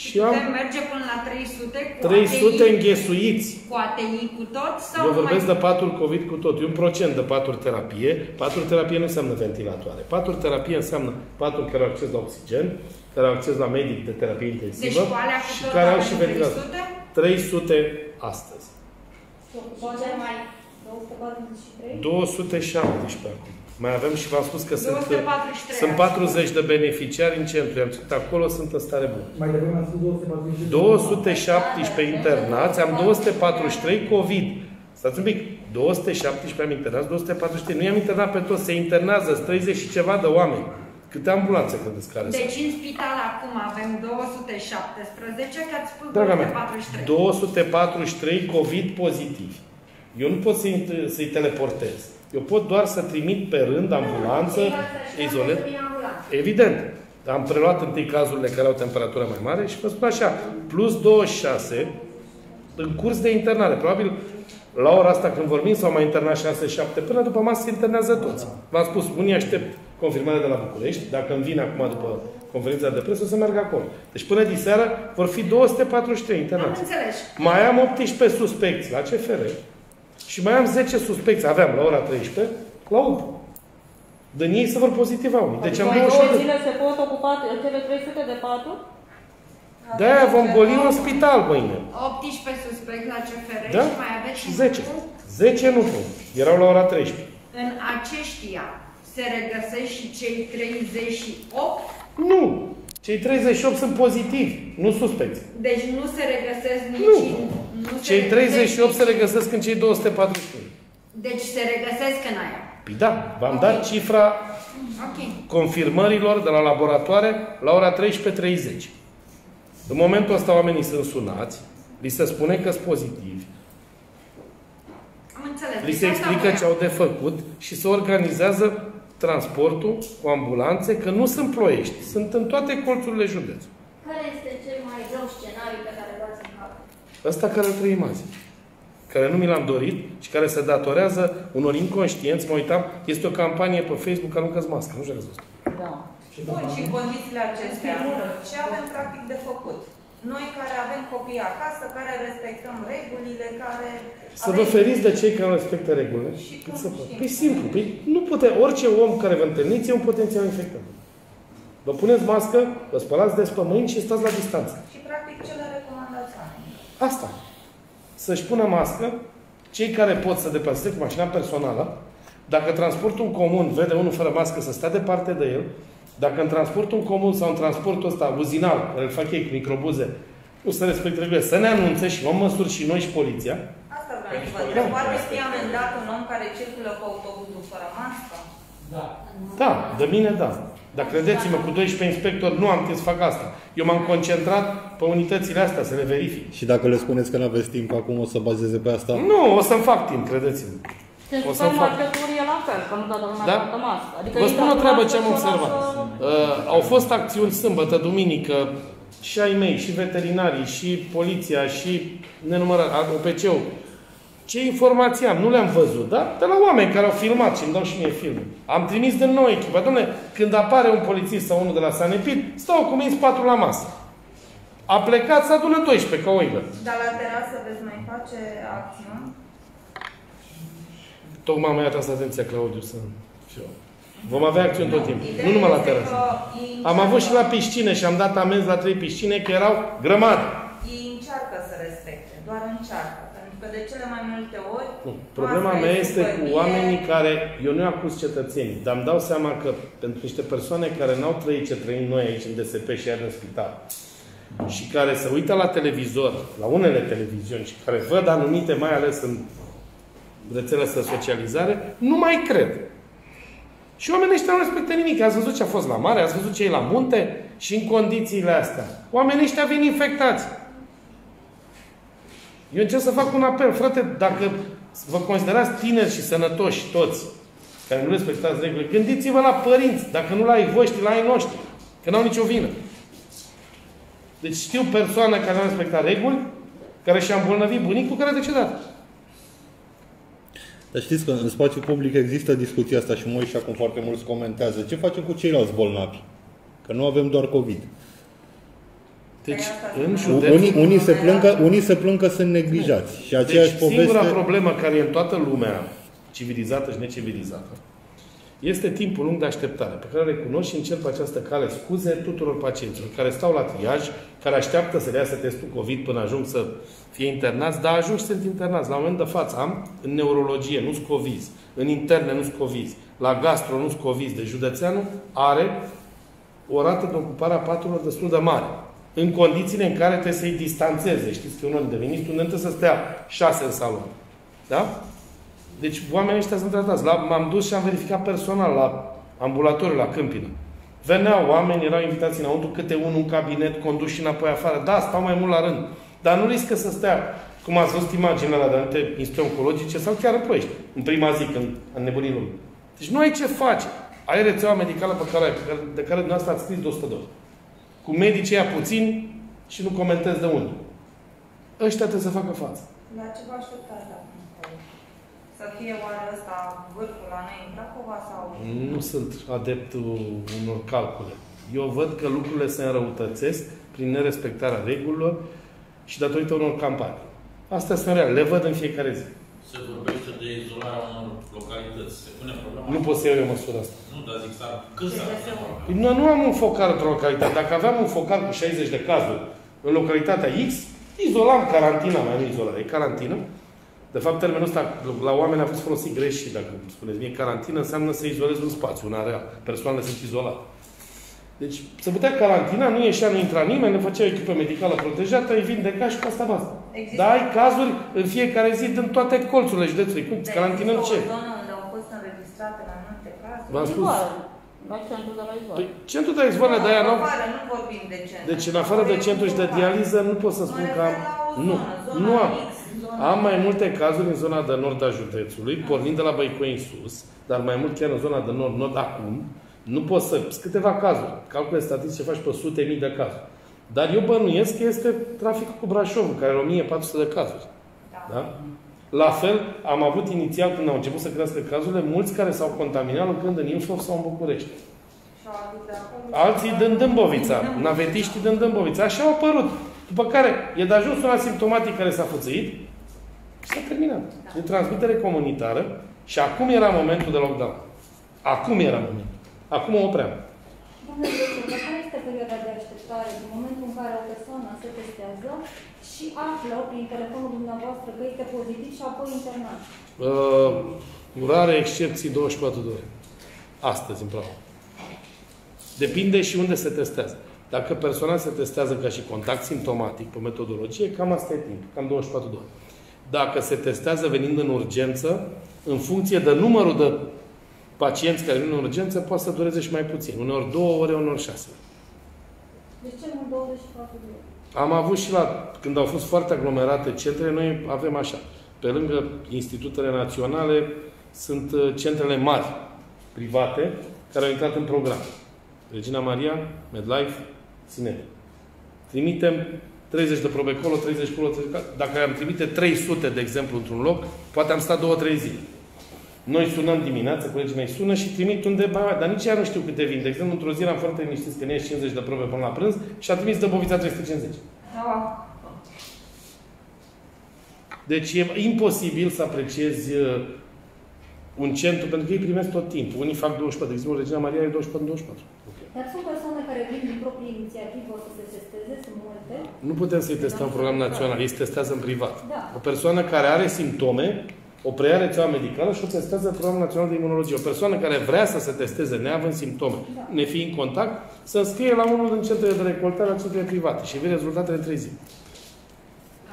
și,
Și am
putem merge până la 300 cu
300
ATI,
înghesuiți.
cu ATI cu tot sau
Eu vorbesc
mai...
de paturi COVID cu tot. E un procent de paturi terapie. Paturi terapie nu înseamnă ventilatoare. Paturi terapie înseamnă paturi care au acces la oxigen, care au acces la medic de terapie
Deci
intensivă
cu alea cu
și
tot
care au
avem
și ventilator.
300?
300 astăzi.
Și cel mai 243?
217 acum. Mai avem și v-am spus că sunt,
243
sunt
azi.
40 de beneficiari în centru. I-am citit acolo, sunt în stare bună.
Mai devreme am spus 240.
217 internați, am 243 COVID. Stați un pic, 217 am internați, 243. Nu i-am internat pe toți, se internează, sunt 30 și ceva de oameni. Câte ambulanțe credeți care sunt?
Deci în spital acum avem 217, că ați spus
Draga mea,
243.
243 COVID pozitivi. Eu nu pot să-i, să-i teleportez. Eu pot doar să trimit pe rând ambulanță, izolez. Evident. Am preluat întâi cazurile care au temperatură mai mare și vă spun așa, plus 26 în curs de internare. Probabil la ora asta când vorbim s-au mai internat 6-7 până după masă se internează toți. V-am spus, unii aștept confirmarea de la București, dacă îmi vine acum după conferința de presă, o să merg acolo. Deci până diseară vor fi 243
Am
internați.
înțeles.
Mai am 18 suspecți la CFR și mai am 10 suspecți, aveam la ora 13, la UP. Din ei se vor pozitiva unii. Deci am
Mai două
28 de...
zile se pot ocupa cele 300 de paturi?
De-aia vom goli un spital mâine.
18 suspecți la CFR
Da?
și mai aveți
Și 10. 10 nu pot. Erau la ora 13.
În aceștia se regăsesc și cei 38,
Nu! Cei 38 sunt pozitivi, nu suspecți.
deci nu se regăsesc nici...
Nu.
nu se
Cei
regăsesc
38 se
nici-
regăsesc în cei 243.
Deci se regăsesc în aia.
Păi da, v-am dat cifra
Ok.
confirmărilor de la laboratoare la ora 13.30. În momentul ăsta oamenii sunt sunați, li se spune că sunt pozitivi,
Am înțeles.
li se
Deci asta
explică
voiam.
ce au de făcut și se organizează transportul cu ambulanțe, că nu sunt ploiești, sunt în toate colțurile județului.
Care este cel mai rău scenariu pe care l-ați în cap?
Ăsta care îl trăim azi. Care nu mi l-am dorit și care se datorează unor inconștienți. Mă uitam, este o campanie pe Facebook, aruncă mască. Nu știu dacă ați văzut.
Da.
Bun, și în condițiile acestea, ce avem practic de făcut? Noi care avem copii acasă, care respectăm regulile, care...
Să vă
avem-
feriți de cei care nu respectă regulile.
Și
Cât
cum
să pot.
știm?
Păi simplu. Păi nu pute, orice om care vă întâlniți e un potențial infectat. Vă puneți mască, vă spălați des pe mâini și stați la distanță.
Și practic ce le recomandați oamenilor?
Asta. Să-și pună mască, cei care pot să deplaseze cu mașina personală, dacă transportul în comun vede unul fără mască, să stea departe de el, dacă în transportul în comun sau în transportul ăsta uzinal, care îl fac ei cu microbuze, nu se respectă regulile, să ne anunțe și luăm măsuri și noi și poliția,
Asta vreau să vă întreb. Poate fi amendat un om care circulă cu autobuzul fără mască?
Da, de mine da. Dar credeți-mă, cu 12 inspectori nu am timp să fac asta. Eu m-am concentrat pe unitățile astea, să le verific.
Și dacă le spuneți că nu aveți timp acum, o să bazeze pe asta?
Nu, o să-mi fac timp, credeți-mă.
Deci
O să fac.
supermarketul e la fel, că nu toată lumea
Da?
poartă mască. Adică
Vă
ei
spun o
dau
treabă
mască
ce am
și o
observat.
lasă-
Uh, au fost acțiuni sâmbătă, duminică, și ai mei, și veterinarii, și poliția, și nenumărat, OPC-ul. Ce informații am? Nu le-am văzut, da? De la oameni care au filmat și îmi dau și mie filme. Am trimis de nou echipa. Dom'le, când apare un polițist sau unul de la Sanepid, stau cu minți patru la masă. A plecat să adună 12 ca oile.
Dar la terasă veți mai face acțiuni?
Tocmai mi-a atras atenția, Claudiu, să fiu. Vom avea acțiuni tot timpul.
Ideea
Nu numai la
este
terasă.
că ei
Am avut și
încearcă-
la piscine și am dat amenzi la trei piscine că erau grămadă.
Ei încearcă să respecte, doar încearcă. Pentru că de cele mai multe ori...
Nu. Problema
masca
mea
e
este cu
superbie.
oamenii care, eu nu acuz cetățenii, dar îmi dau seama că pentru niște persoane care n-au trăit ce trăim noi aici în DSP și iar în spital, și care se uită la televizor, la unele televiziuni și care văd anumite, mai ales în rețelele de socializare, nu mai cred. Și oamenii ăștia nu respectă nimic. Ați văzut ce a fost la mare, ați văzut ce e la munte și în condițiile astea. Oamenii ăștia vin infectați. Eu încerc să fac un apel, frate, dacă vă considerați tineri și sănătoși toți, care nu respectați regulile, gândiți-vă la părinți, dacă nu la ai voștri, la ai noștri, că n-au nicio vină. Deci știu persoane care nu au respectat reguli, care și-a îmbolnăvit bunicul, care a decedat.
Dar știți că în spațiu public există discuția asta și mă uit și acum foarte mulți comentează. Ce facem cu ceilalți bolnavi? Că nu avem doar COVID.
Deci,
Păi
în
asta
județ...
Unii, unii, se plâng că, unii se plâng că sunt neglijați. Și aceeași
deci,
poveste...
singura problemă care e în toată lumea, civilizată și necivilizată, este timpul lung de așteptare, pe care îl recunosc și încerc pe această cale scuze tuturor pacienților care stau la triaj, care așteaptă să le iasă testul COVID până ajung să fie internați, dar ajung și sunt internați. La moment de față am în neurologie, nu scoviz, în interne nu scoviz, la gastro nu scoviz, de județeanul are o rată de ocupare a paturilor destul de mare. În condițiile în care trebuie să-i distanțeze. Știți că unul de ministru unde trebuie să stea șase în salon. Da? Deci oamenii ăștia sunt tratați. La, m-am dus și am verificat personal la ambulatoriu, la Câmpină. Veneau oameni, erau invitați înăuntru, câte unul în cabinet, conduși înapoi afară. Da, stau mai mult la rând. Dar nu riscă să stea, cum ați văzut imaginea la de anumite instituții oncologice sau chiar în Ploiești, în prima zi, când în nebunii lumii. Deci nu ai ce face. Ai rețeaua medicală pe care, pe care, de care dumneavoastră ați scris de 100 de ori. Cu medicii aia puțini și nu comentez de unde. Ăștia trebuie să facă față.
La ce vă așteptați de acum încolo? Să fie oare ăsta vârful la noi în Cracova sau...
Nu sunt adeptul unor calcule. Eu văd că lucrurile se înrăutățesc prin nerespectarea regulilor și datorită unor campanii. Astea sunt reale, le văd în fiecare zi.
Se vorbește de izolarea unor localități. Se pune problema?
Nu pot să iau eu măsura asta.
Nu, dar zic, s-ar, cât s-ar putea problema?
Păi noi nu am un focar într-o localitate. Dacă aveam un focar cu 60 de cazuri în localitatea X, izolam carantina, mai nu izolare, e carantină. De fapt, termenul ăsta la oameni a fost folosit greșit. Dacă spuneți mie carantină, înseamnă să izolezi un spațiu, un areal. Persoanele sunt izolate. Deci, se putea carantina, nu ieșea, nu intra nimeni, ne făcea o echipă medicală protejată, îi vindeca și cu asta basta.
Există-
Dar ai cazuri în fiecare zi din toate colțurile județului. Cum?
Dar
Carantină în
există
ce?
o zonă unde au fost înregistrate mai multe cazuri?
V-am spus.
Izvoare. La centru de la izvoare.
Păi, centrul de izvoare de aia
în
n-au...
afară, nu vorbim de centru.
Deci, în afară de centru și de dializă, nu pot să spun că am... Nu, nu am. Am mai multe cazuri în zona de nord a județului, pornind de la Băicoi în sus, dar mai mult chiar în zona de nord-nord acum. Nu pot să... Sunt câteva cazuri. Calcule statistice faci pe sute mii de cazuri. Dar eu bănuiesc că este traficul cu Brașovul, care are 1400 de cazuri. Da? La fel, am avut inițial, când au început să crească cazurile, mulți care s-au contaminat lucrând în Ilfov sau în București.
Și au adus de acolo.
Alții din Dâmbovița, navetiștii din Dâmbovița. Așa au apărut. După care e de ajuns un asimptomatic care s-a fățăit și s-a terminat. E transmitere comunitară și acum era momentul de lockdown. Acum era momentul. Acum o opream.
Domnule doctor, dar care este perioada de așteptare din momentul în care o persoană se testează și află prin telefonul dumneavoastră că este pozitiv și apoi internat?
Uh, cu rare excepții 24 de ore. Astăzi, în Prahova. Depinde și unde se testează. Dacă persoana se testează ca și contact simptomatic pe metodologie, cam asta e timp, cam 24 de ore. Dacă se testează venind în urgență, în funcție de numărul de pacienți care vin în urgență, poate să dureze și mai puțin. Uneori două ore, uneori șase ore.
Deci cel mult 24 de ore.
Am avut și la, când au fost foarte aglomerate centre, noi avem așa. Pe lângă institutele naționale, sunt uh, centrele mari, private, care au intrat în program. Regina Maria, MedLife, Sinele. Trimitem 30 de probe acolo, 30 acolo, 30 acolo. Dacă am trimite 300, de exemplu, într-un loc, poate am stat două, trei zile. Noi sunăm dimineața, colegii mei sună și trimit undeva, dar nici ea nu știu câte vin. De exemplu, într-o zi eram foarte liniștiți că ne ies 50 de probe până la prânz și a trimis Dăbovița 350.
Da.
Deci e imposibil să apreciezi uh, un centru, pentru că ei primesc tot timpul. Unii fac 24, de exemplu, Regina Maria e 24 24.
Dar sunt persoane care vin din proprie inițiativă să se testeze, sunt multe.
Nu putem să-i testăm în program național, ei se testează în privat.
Da.
O persoană care are simptome, o preia rețeaua medicală și o testează în programul național de imunologie. O persoană care vrea să se testeze neavând simptome,
Da.
ne fi în contact, să înscrie la unul din centrele de recoltare la centrele private și vede rezultatele în trei zile.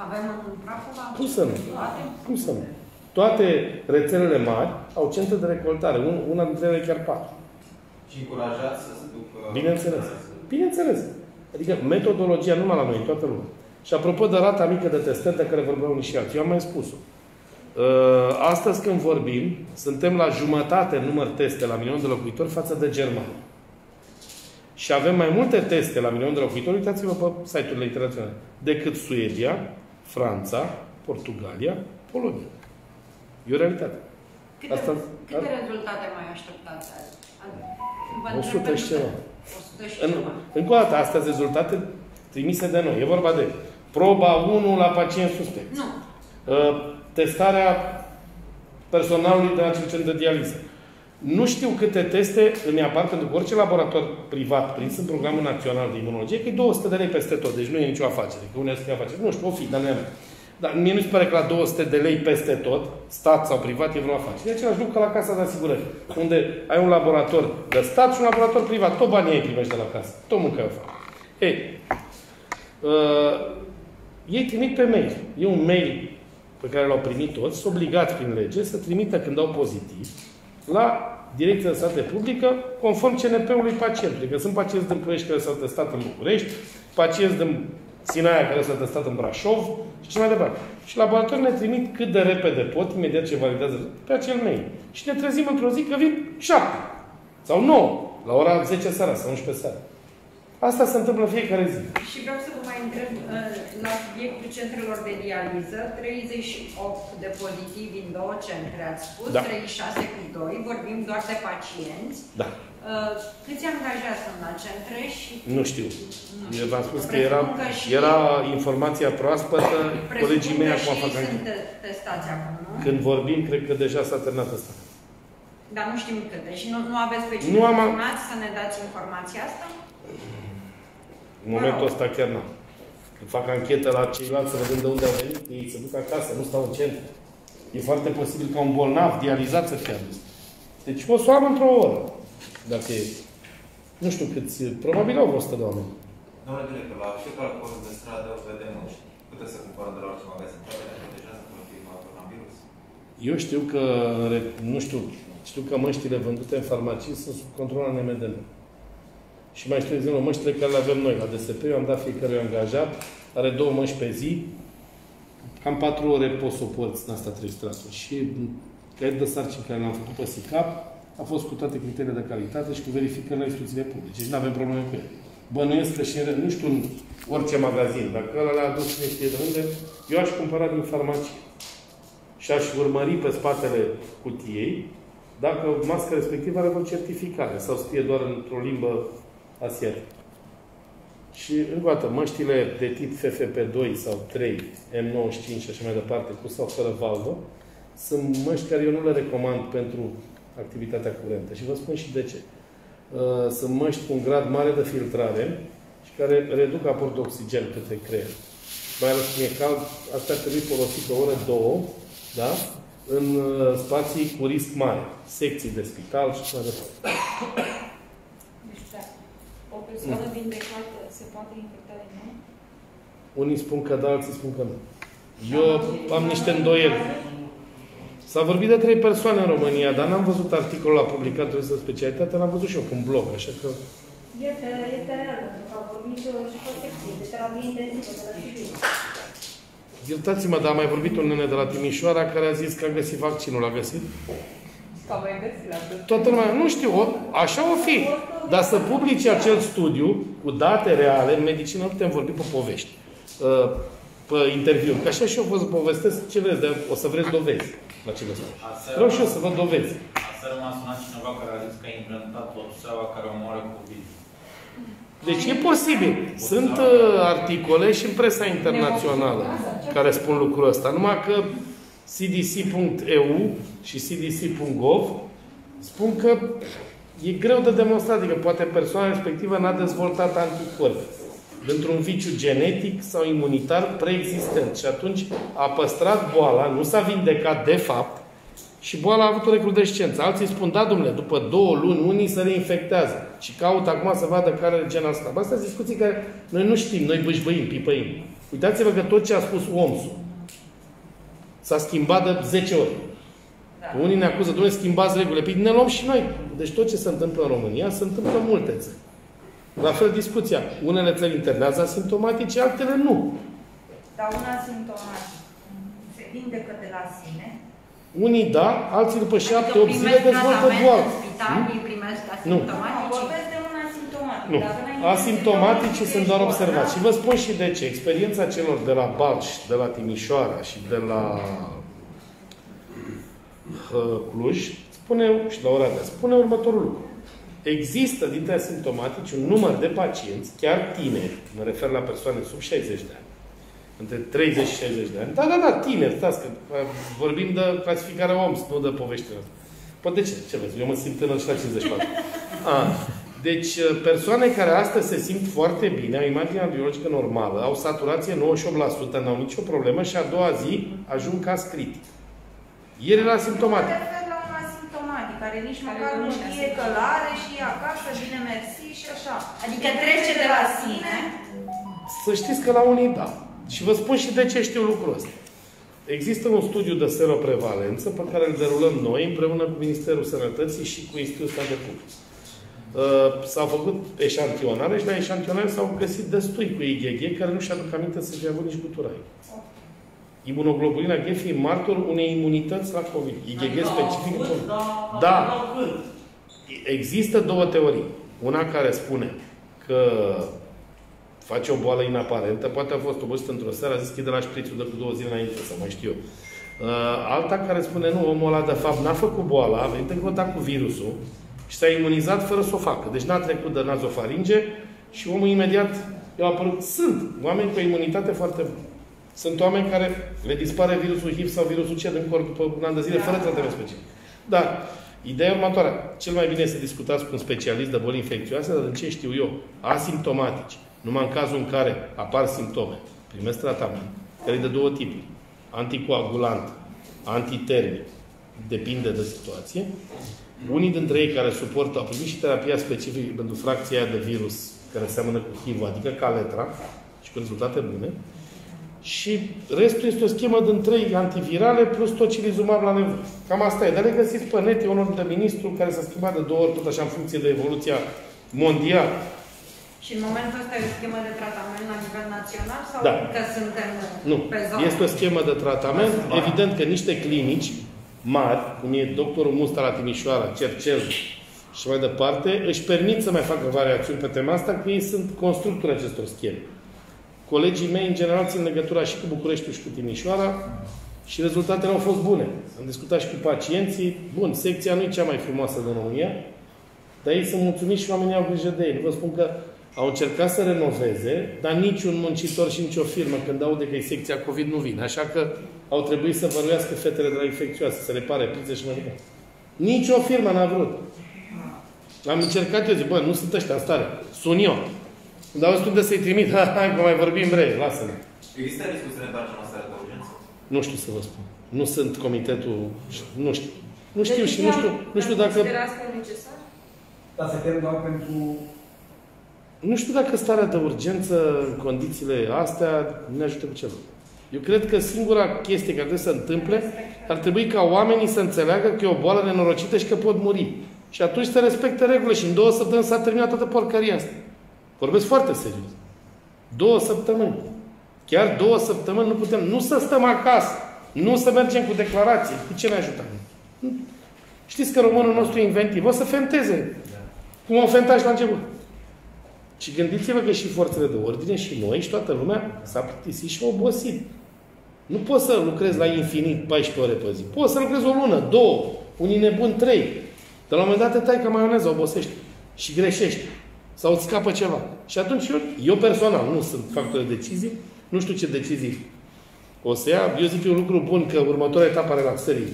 Avem în Prahova?
Cum să nu?
Toate?
Cum să nu? Toate rețelele mari au centre de recoltare, un- una dintre ele chiar patru.
Și încurajați să se ducă...
Bineînțeles. Bineînțeles. Adică metodologia numai la noi, în toată lumea. Și apropo de rata mică de testări de care vorbeau unii și alții, eu am mai spus-o. Uh, Astăzi când vorbim, suntem la jumătate în număr teste la milion de locuitori față de Germania. Și avem mai multe teste la milion de locuitori, uitați-vă pe site-urile internaționale, decât Suedia, Franța, Portugalia, Polonia. E o realitate.
Câte,
Asta-
câte rezultate mai așteptați azi? Vă
100
întreb
și
pentru-
ceva.
100 și
În,
ceva.
încă o dată, astea sunt rezultate trimise de noi. E vorba de proba 1 la pacient suspect.
Nu.
Uh, Testarea personalului de la acel centru de dializă. Nu știu câte teste îmi apar, pentru că orice laborator privat prins în programul național de imunologie, că e 200 de lei peste tot, deci nu e nicio afacere. Că unele scrie afacere. Nu știu, o fi, dar nu e a mea. Dar mie nu se pare că la 200 de lei peste tot, stat sau privat, e vreo afacere. E același lucru ca la casa de asigurări, unde ai un laborator de stat și un laborator privat. Tot banii ei primești de la casă. Tot mâncai o fac. Ei, uh, ei trimit pe mail. E un mail pe care l-au primit toți, sunt obligați prin lege să trimită când dau pozitiv la Direcția de Sănătate Publică, conform CNP-ului pacientului. Că sunt pacienți din Ploiești care s-au testat în București, pacienți din Sinaia care s-au testat în Brașov și așa mai departe. Și laboratorii ne trimit cât de repede pot, imediat ce validează, pe acel mail. Și ne trezim într-o zi că vin șapte sau nouă, la ora 10 seara sau 11 seara. Asta se întâmplă în fiecare zi.
Și vreau să vă mai întreb, uh, la subiectul centrelor de dializă, 38 de pozitivi în două centre, ați spus,
Da.
36 cu 2, vorbim doar de pacienți.
Da.
Uh, Câți angajați sunt la centre și
Nu știu. Eu v-am spus că
Presupun
era,
că și-
era informația proaspătă, colegii
presupun
mei
că
acum
și
fac
ei sunt
anchetă.
te- testați acum, nu?
Când vorbim, cred că deja s-a terminat asta.
Dar nu știm câte. Și nu, nu aveți pe cine
Nu am-
informați să ne dați informația asta?
În momentul ăsta chiar n-am. Fac anchetă la ceilalți să vedem de unde au venit. Ei se duc acasă, nu stau în centru. E foarte posibil ca un bolnav dializat să fie adus. Deci o să o am într-o oră. Dacă e. Nu știu câți, probabil au vreo 100 de oameni.
Domnule director, la fiecare post de stradă vedem măști. Puteți să cumpărăm de la orice magazin. Toate ne protejează împotriva coronavirus.
Eu știu că, nu știu, știu că măștile vândute în farmacii sunt sub control al NMDN. Și mai știu, de exemplu, măștile care le avem noi la DSP, eu am dat fiecărui angajat, are două măști pe zi, cam patru ore poți să o porți în asta trei straturi. Și caiet de sarcini care l-am făcut pe SICAP a fost cu toate criteriile de calitate și cu verificările la instituțiile publice. Deci nu avem probleme cu ele. Bănuiesc că și în, nu știu, în orice magazin, dacă ăla le-a adus cine știe de unde, eu aș cumpăra din farmacie și aș urmări pe spatele cutiei dacă masca respectivă are o certificare sau scrie doar într-o limbă asiatică. Și, încă o dată, măștile de tip FFP2 sau 3, M95 și așa mai departe, cu sau fără valvă, sunt măști care eu nu le recomand pentru activitatea curentă. Și vă spun și de ce. Uh, Sunt măști cu un grad mare de filtrare și care reduc aportul oxigen către creier. Mai ales când e cald, asta ar trebui folosit o oră, două, da? în uh, spații cu risc mare, secții de spital și așa mai departe.
Deci, da. O persoană vindecată se poate infecta din nou?
Unii spun că da, alții spun că nu. Eu am niște îndoieli. S-a vorbit de trei persoane în România, dar n-am văzut articolul la publicat de specialitate, l-am văzut și eu pe un blog, așa că...
Este, este real, pentru că a vorbit și pe secție de terapie intensivă de la Sibiu.
Iertați-mă, dar a mai vorbit un nene de la Timișoara care a zis că a găsit vaccinul. L-a găsit? Toată lumea, nu știu, o, așa o fi. Dar să publice acel studiu cu date reale, în medicină nu putem vorbi pe povești. Uh, Pe interviu. Că așa și eu vă povestesc ce vreți, dar o să vreți dovezi la ce vă spun. Vreau și eu să văd dovezi.
Aseară m-a sunat cineva care a zis că a inventat o seaua care omoară COVID.
Deci e posibil. Sunt uh, articole și în presa internațională care spun lucrul ăsta. Numai că cdc.eu și cdc.gov spun că e greu de demonstrat. Adică poate persoana respectivă n-a dezvoltat anticorpi dintr-un viciu genetic sau imunitar preexistent. Și atunci a păstrat boala, nu s-a vindecat de fapt, și boala a avut o recrudescență. Alții spun, da, domnule, după două luni, unii se reinfectează. Și caută acum să vadă care e gen asta. Astea sunt discuții care noi nu știm, noi bâșbăim, pipăim. Uitați-vă că tot ce a spus OMS-ul s-a schimbat de 10 ori. Da. Unii ne acuză, domnule, schimbați regulile. Păi ne luăm și noi. Deci tot ce se întâmplă în România se întâmplă în multe țări. La fel discuția. Unele țări internează asimptomatice, altele nu.
Dar un asimptomatic se vindecă de la sine.
Unii da, alții după 7-8
Adică
zile
primesc
dezvoltă
tratament
boală.
în spital, ei primesc
Nu.
asimptomatici.
Nu.
Vorbesc de un asimptomatic.
Nu.
Dacă n-ai
Asimptomatici
nimic,
sunt doar
ești
observați. Și
bolnav.
vă spun și de ce. Experiența celor de la Balci, de la Timișoara și de la uh, Cluj spune, și la Oradea, spune următorul lucru. Există dintre asimptomatici un număr de pacienți, chiar tineri, mă refer la persoane sub 60 de ani, între 30 și 60 de ani. Da, da, da, tineri, stați, că uh, vorbim de clasificarea OMS, nu de poveștile astea. Păi de ce? Ce vezi? Eu mă simt tânăr și la 54. A, deci, uh, persoane care astăzi se simt foarte bine, au imaginea biologică normală, au saturație 98%, n-au nicio problemă și a doua zi ajung caz critic. Ieri era
Mă
simptomatic.
refer la un asimptomatic, care nici
Care
măcar
nu
nu
și
știe că l-are și e acasă, bine mersi și așa.
Adică trece de la sine.
Să știți că la unii da. Și vă spun și de ce știu lucrul ăsta. Există un studiu de seroprevalență pe care îl derulăm noi împreună cu Ministerul Sănătății și cu Institutul Stat de Public. Uh, S-au făcut eșantionare și la eșantionare s-au găsit destui cu IgG care nu și-aduc aminte să fi avut nici guturai. Imunoglobulina G fiind martor unei imunități la COVID. IgG specific. în COVID. Da. Există două teorii. Una care spune că face o boală inaparentă, poate a fost obosită într-o seară, a zis că e de la șprițul de cu două zile înainte, sau mai știu eu. Uh, Alta care spune, nu, omul ăla de fapt n-a făcut boala, a venit în contact cu virusul și s-a imunizat fără să o facă. Deci n-a trecut de nazofaringe și omul imediat i-a apărut. Sunt oameni cu o imunitate foarte bună. Sunt oameni care le dispare virusul HIV sau virusul C din corp după un an de zile, fără tratament specific. Dar, ideea următoare. Cel mai bine este să discutați cu un specialist de boli infecțioase, dar din ce știu eu, asimptomatici. Numai în cazul în care apar simptome, primesc tratament, care e de două tipuri. Anticoagulant, antitermic, depinde de situație. Unii dintre ei care suportă, au primit și terapia specifică pentru fracția aia de virus care seamănă cu HIV, adică Caletra, și cu rezultate bune. Și restul este o schemă din trei antivirale plus tocilizumab la nevoie. Cam asta e. Dar le găsiți pe net, e unul de ministru care s-a schimbat de două ori, tot așa în funcție de evoluția mondială.
Și în momentul ăsta e o schemă de tratament la nivel național sau
Da.
că suntem
Nu.
pe zonă?
Este o schemă de tratament. Evident că niște clinici mari, cum e doctorul Musta la Timișoara, Cercel și mai departe, își permit să mai facă variațiuni pe tema asta, că ei sunt constructori acestor scheme. Colegii mei, în general, țin legătura și cu Bucureștiul și cu Timișoara Și rezultatele au fost bune. Am discutat și cu pacienții. Bun, secția nu e cea mai frumoasă din România, dar ei sunt mulțumiți și oamenii au grijă de ei. Vă spun că au încercat să renoveze, dar niciun muncitor și nicio firmă, când aude că e secția COVID, nu vine. Așa că au trebuit să văruiască fetele de la infecțioase, să repare plițe și mai departe. Nici o firmă n-a vrut. Am încercat eu, zic, bă, nu sunt ăștia în stare. Sun eu. Când au unde să-i trimit, ha, ha, că mai vorbim bre, lasă-ne.
Există riscul să ne întoarcem la stare de urgență?
Nu știu să vă spun. Nu sunt comitetul, nu știu. Nu știu și nu știu, nu știu dacă...
Considerați că e necesar?
Dar se tem doar pentru...
Nu știu dacă starea de urgență în condițiile astea ne ajută cu ceva. Eu cred că singura chestie care trebuie să se întâmple ar trebui ca oamenii să înțeleagă că e o boală nenorocită și că pot muri. Și atunci să respecte regulile și în două săptămâni s-a terminat toată porcaria asta. Vorbesc foarte serios. Două săptămâni. Chiar două săptămâni nu putem, nu să stăm acasă, nu să mergem cu declarații. Cu ce ne ajută? Știți că românul nostru e inventiv. O să fenteze. Cum o fenta și la început. Și gândiți-vă că și forțele de ordine și noi și toată lumea s-a plictisit și a obosit. Nu poți să lucrezi la infinit 14 ore pe zi. Poți să lucrezi o lună, două, unii nebuni trei. Dar la un moment dat te tai ca maioneză, obosești și greșești. Sau îți scapă ceva. Și atunci eu, eu personal, nu sunt factor de decizii, nu știu ce decizii o să ia. Eu zic că e un lucru bun că următoarea etapă a relaxării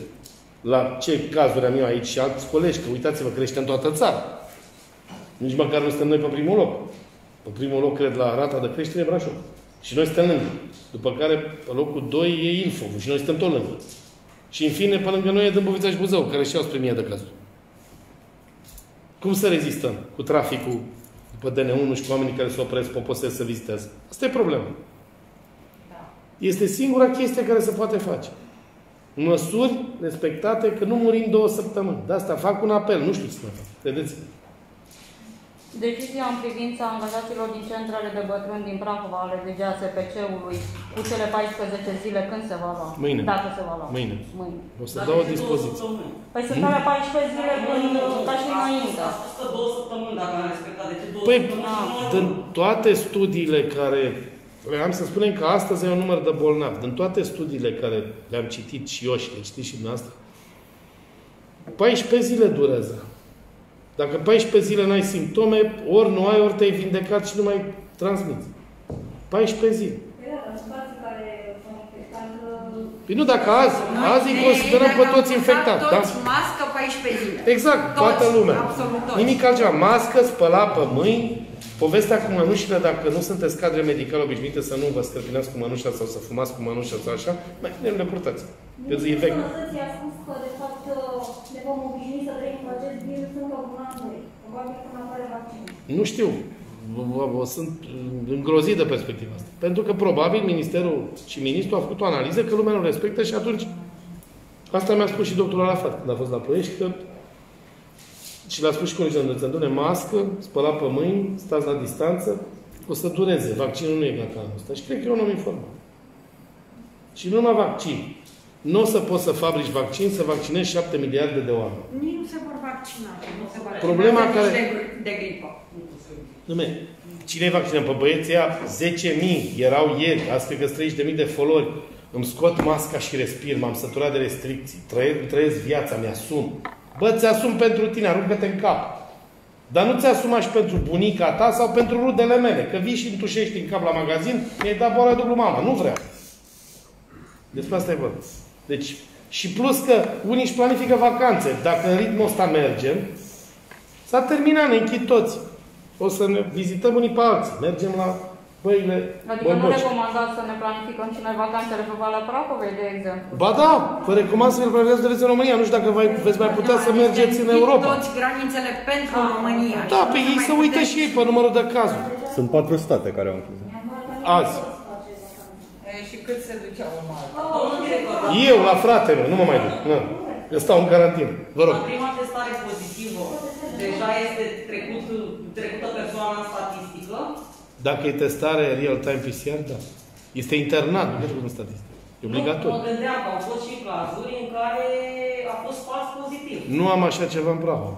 la ce cazuri am eu aici și alți colegi, că uitați-vă, crește în toată țara. Nici măcar nu suntem noi pe primul loc. Pe primul loc, cred, la rata de creștere e Brașov. Și noi suntem lângă. După care, pe locul 2 e Ilfov și noi suntem tot lângă. Și în fine, pe lângă noi e Dâmbovița și Buzău, care și-au spre mie de cazuri. Cum să rezistăm cu traficul după DN1 și cu oamenii care se opresc, poposesc să vizitează? Asta e problema. Este singura chestie care se poate face. Măsuri respectate că nu murim două săptămâni. De asta fac un apel. Nu știu ce să fac. Credeți?
Decizia în privința angajaților din centrele de bătrâni din Prahova ale DGASPC-ului cu cele 14 zile când se va lua?
Mâine.
Dacă se va lua.
Mâine.
Mâine.
O să dau o dispoziție.
Păi sunt alea 14 zile până ca și înainte.
Asta două săptămâni dacă am respectat. De ce două
Păi,
săptămâni?
din toate studiile care... Am să spunem că astăzi e un număr de bolnavi. Din toate studiile care le-am citit și eu și le citit și dumneavoastră, 14 zile durează. Dacă 14 zile n-ai simptome, ori nu ai, ori te-ai vindecat și nu mai transmiți. 14 zile.
Era în spații care sunt infectate,
Păi nu, dacă azi, azi îi considerăm pe toți infectați, da?
Toți mască 14 zile.
Exact,
Toți,
toată lumea.
absolut toți.
Nimic altceva. Mască, spăla pe mâini, povestea cu mănușile, dacă nu sunteți cadre medicale obișnuite să nu vă stăpâneați cu mănușa sau să fumați cu mănușa sau așa, mai bine nu le purtați. Eu zic, e vechi.
Sănătății a spus că, de fapt, ne vom obișnui să trăim cu acest virus încă un an, doi. Probabil până apare vaccinul.
Nu știu. Vă- vă- vă Sunt îngrozit de perspectiva asta. Pentru că probabil Ministerul și Ministrul a făcut o analiză că lumea nu respectă și atunci asta mi-a spus și doctorul Arafat când a fost la Ploiești, că și l-a spus și colegii de țări, mască, spăla pe mâini, stați la distanță, o să dureze. Vaccinul nu e gata anul ăsta. Și cred că e un om informat. Și nu numai vaccin. Nu o să poți să fabrici vaccin, să vaccinezi 7 miliarde de oameni.
Nici nu se vor vaccina. Nu se vaccina
Problema
nici
care-
De, de gripă.
Nume, cine vaccină pe băieții ăia? 10.000 erau ieri, azi cred că 30.000 de folori. Îmi scot masca și respir, m-am săturat de restricții, trăiesc, trăiesc viața, mi-asum. Bă, ți-asum pentru tine, aruncă-te în cap. Dar nu ți-asuma și pentru bunica ta sau pentru rudele mele. Că vii și întușești în cap la magazin, mi-ai dat boala dublu mama. Nu vreau. Despre asta e vorba. Deci, și plus că unii își planifică vacanțe. Dacă în ritmul ăsta mergem, s-a terminat, ne închid toți. O să ne vizităm unii pe alții. Mergem la băile
Adică nu
bălboci.
recomandați să ne planificăm și noi vacanțele pe Valea Prahovei, de exemplu.
Ba da, vă recomand să ne planificați de în România. Nu știu dacă vai, veți mai putea să mergeți în
Închid
Europa.
toți granițele pentru România.
Da,
Și
pe
nu
ei
mai
să uită
putem-
și ei pe numărul de cazuri.
Sunt patru state care au închis.
Azi.
E, Și cât se duceau în Malta?
Domnul director,
Eu, la frate meu, nu mă mai duc. Nu. Eu stau în carantină. Vă rog.
la prima testare pozitivă, deja este trecut, trecută persoana în statistică.
Dacă e testare real-time PCR, da. Este internat, nu pentru în statistică. E
Nu,
obligatoriu.
mă gândeam că au fost și cazuri în care a fost fals pozitiv.
Nu am așa ceva în Prahova.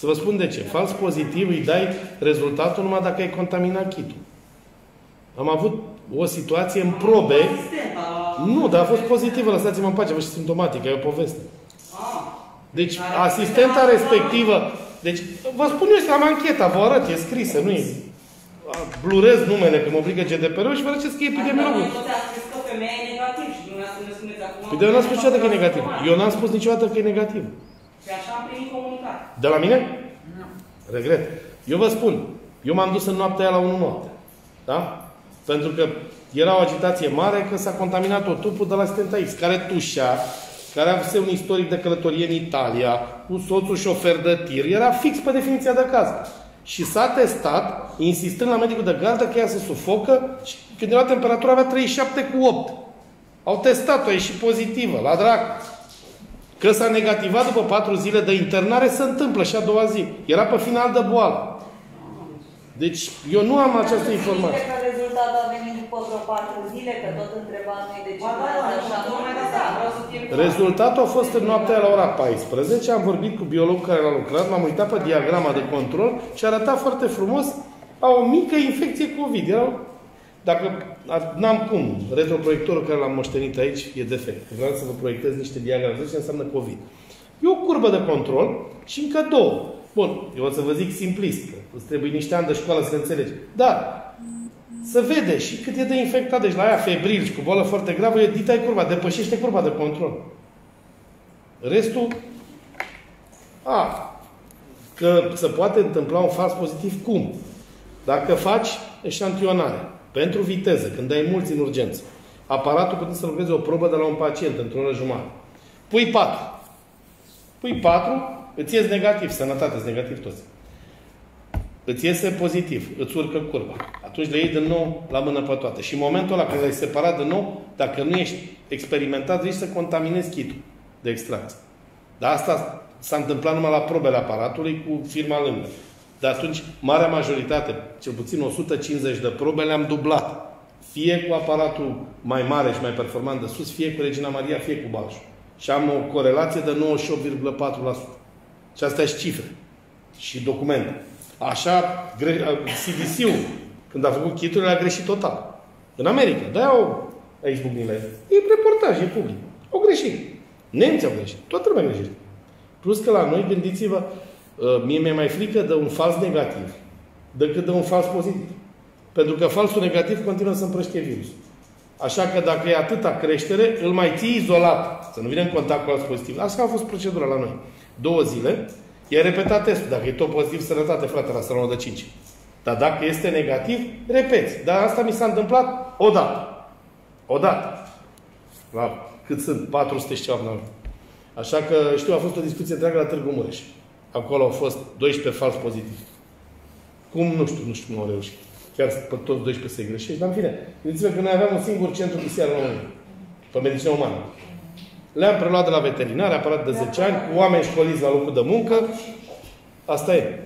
Să vă spun de ce. Fals pozitiv îi dai rezultatul numai dacă ai contaminat kitul. Am avut o situație în probe.
Asistenta.
Nu, dar a fost pozitivă, lăsați-mă în pace, vă și simptomatică, e o poveste.
Ah.
Deci, asistenta respectivă, deci, vă spun eu, este am ancheta, vă arăt, e scrisă, nu e. Blurez numele, că mă obligă GDPR-ul și vă arăt ce scrie epidemiologul.
Dar toți ați spus că femeia e negativ și dumneavoastră ne spuneți acum...
Păi de eu n-am spus niciodată că e negativ. Eu n-am spus niciodată că e negativ.
Și așa am primit comunicat.
De la mine? Regret. Eu vă spun, eu m-am dus în noaptea aia la 1 noapte. Da? Pentru că era o agitație mare că s-a contaminat o tupul de la Stenta X, care tușea, care avea un istoric de călătorie în Italia, cu soțul șofer de tir. Era fix pe definiția de caz. Și s-a testat, insistând la medicul de gardă că ea se sufocă și când era temperatura avea 37 cu 8. Au testat-o, a ieșit pozitivă, la drag. Că s-a negativat după 4 zile de internare, se întâmplă și a doua zi. Era pe final de boală. Deci, eu nu am această informație.
că rezultatul a venit după vreo patru zile, că tot întreba noi de ce
Ba da, da,
așa nu
tocmai de
mai
asta vreau să fie clar.
Rezultatul a fost în noaptea la ora 14. Am vorbit cu biologul care l-a lucrat, m-am uitat pe diagrama de control și arăta foarte frumos a o mică infecție COVID. Erau, dacă ar- n-am cum, retroproiectorul care l-am moștenit aici e defect. Vreau să vă proiectez niște diagrame, ce înseamnă COVID. E o curbă de control și încă două. Bun, eu o să vă zic simplist, că îți trebuie niște ani de școală să înțelegi. Dar să vede și cât e de infectat. Deci la aia febril și cu boală foarte gravă, e dita curba, depășește curba de control. Restul, a, că se poate întâmpla un fals pozitiv, cum? Dacă faci eșantionare pentru viteză, când ai mulți în urgență, aparatul poate să lucreze o probă de la un pacient într-o oră jumătate. Pui patru. Pui patru, îți ies negativ, sănătate, îți negativ toți. Îți iese pozitiv, îți urcă curba. Atunci le iei din nou la mână pe toate. Și în momentul ăla când le-ai separat din nou, dacă nu ești experimentat, zici să contaminezi kitul de extracție. Dar asta s-a întâmplat numai la probele aparatului cu firma lângă. De atunci, marea majoritate, cel puțin 150 de probe, le-am dublat. Fie cu aparatul mai mare și mai performant de sus, fie cu Regina Maria, fie cu Balșu. Și am o corelație de 98,4%. Și astea sunt cifre. Și documente. Așa, gre- CDC-ul, când a făcut chiturile, a greșit total. În America. De-aia au aici bucnile. E reportaj, e public. Au greșit. Nemții au greșit. Toată lumea a greșit. Plus că la noi, gândiți-vă, uh, mie mi-e mai frică de un fals negativ decât de un fals pozitiv. Pentru că falsul negativ continuă să împrăștie virusul. Așa că dacă e atâta creștere, îl mai ții izolat, să nu vină în contact cu alți pozitivi. Asta a fost procedura la noi. Două zile, e repetat testul. Dacă e tot pozitiv, sănătate, frate, la salonul de 5. Dar dacă este negativ, repeți. Dar asta mi s-a întâmplat odată. Odată. La cât sunt? 400 și ceva până la urmă. Așa că, știu, a fost o discuție întreagă la Târgu Mureș. Acolo au fost 12 fals pozitivi. Cum? Nu știu, nu știu cum au reușit. Chiar pe toți 12 să-i greșești. Dar în fine, gândiți-vă că noi aveam un singur centru de seară în România. Pe medicină umană. Le-am preluat de la veterinari, aparat de 10 ani, cu oameni școliți la locul de muncă. Asta e.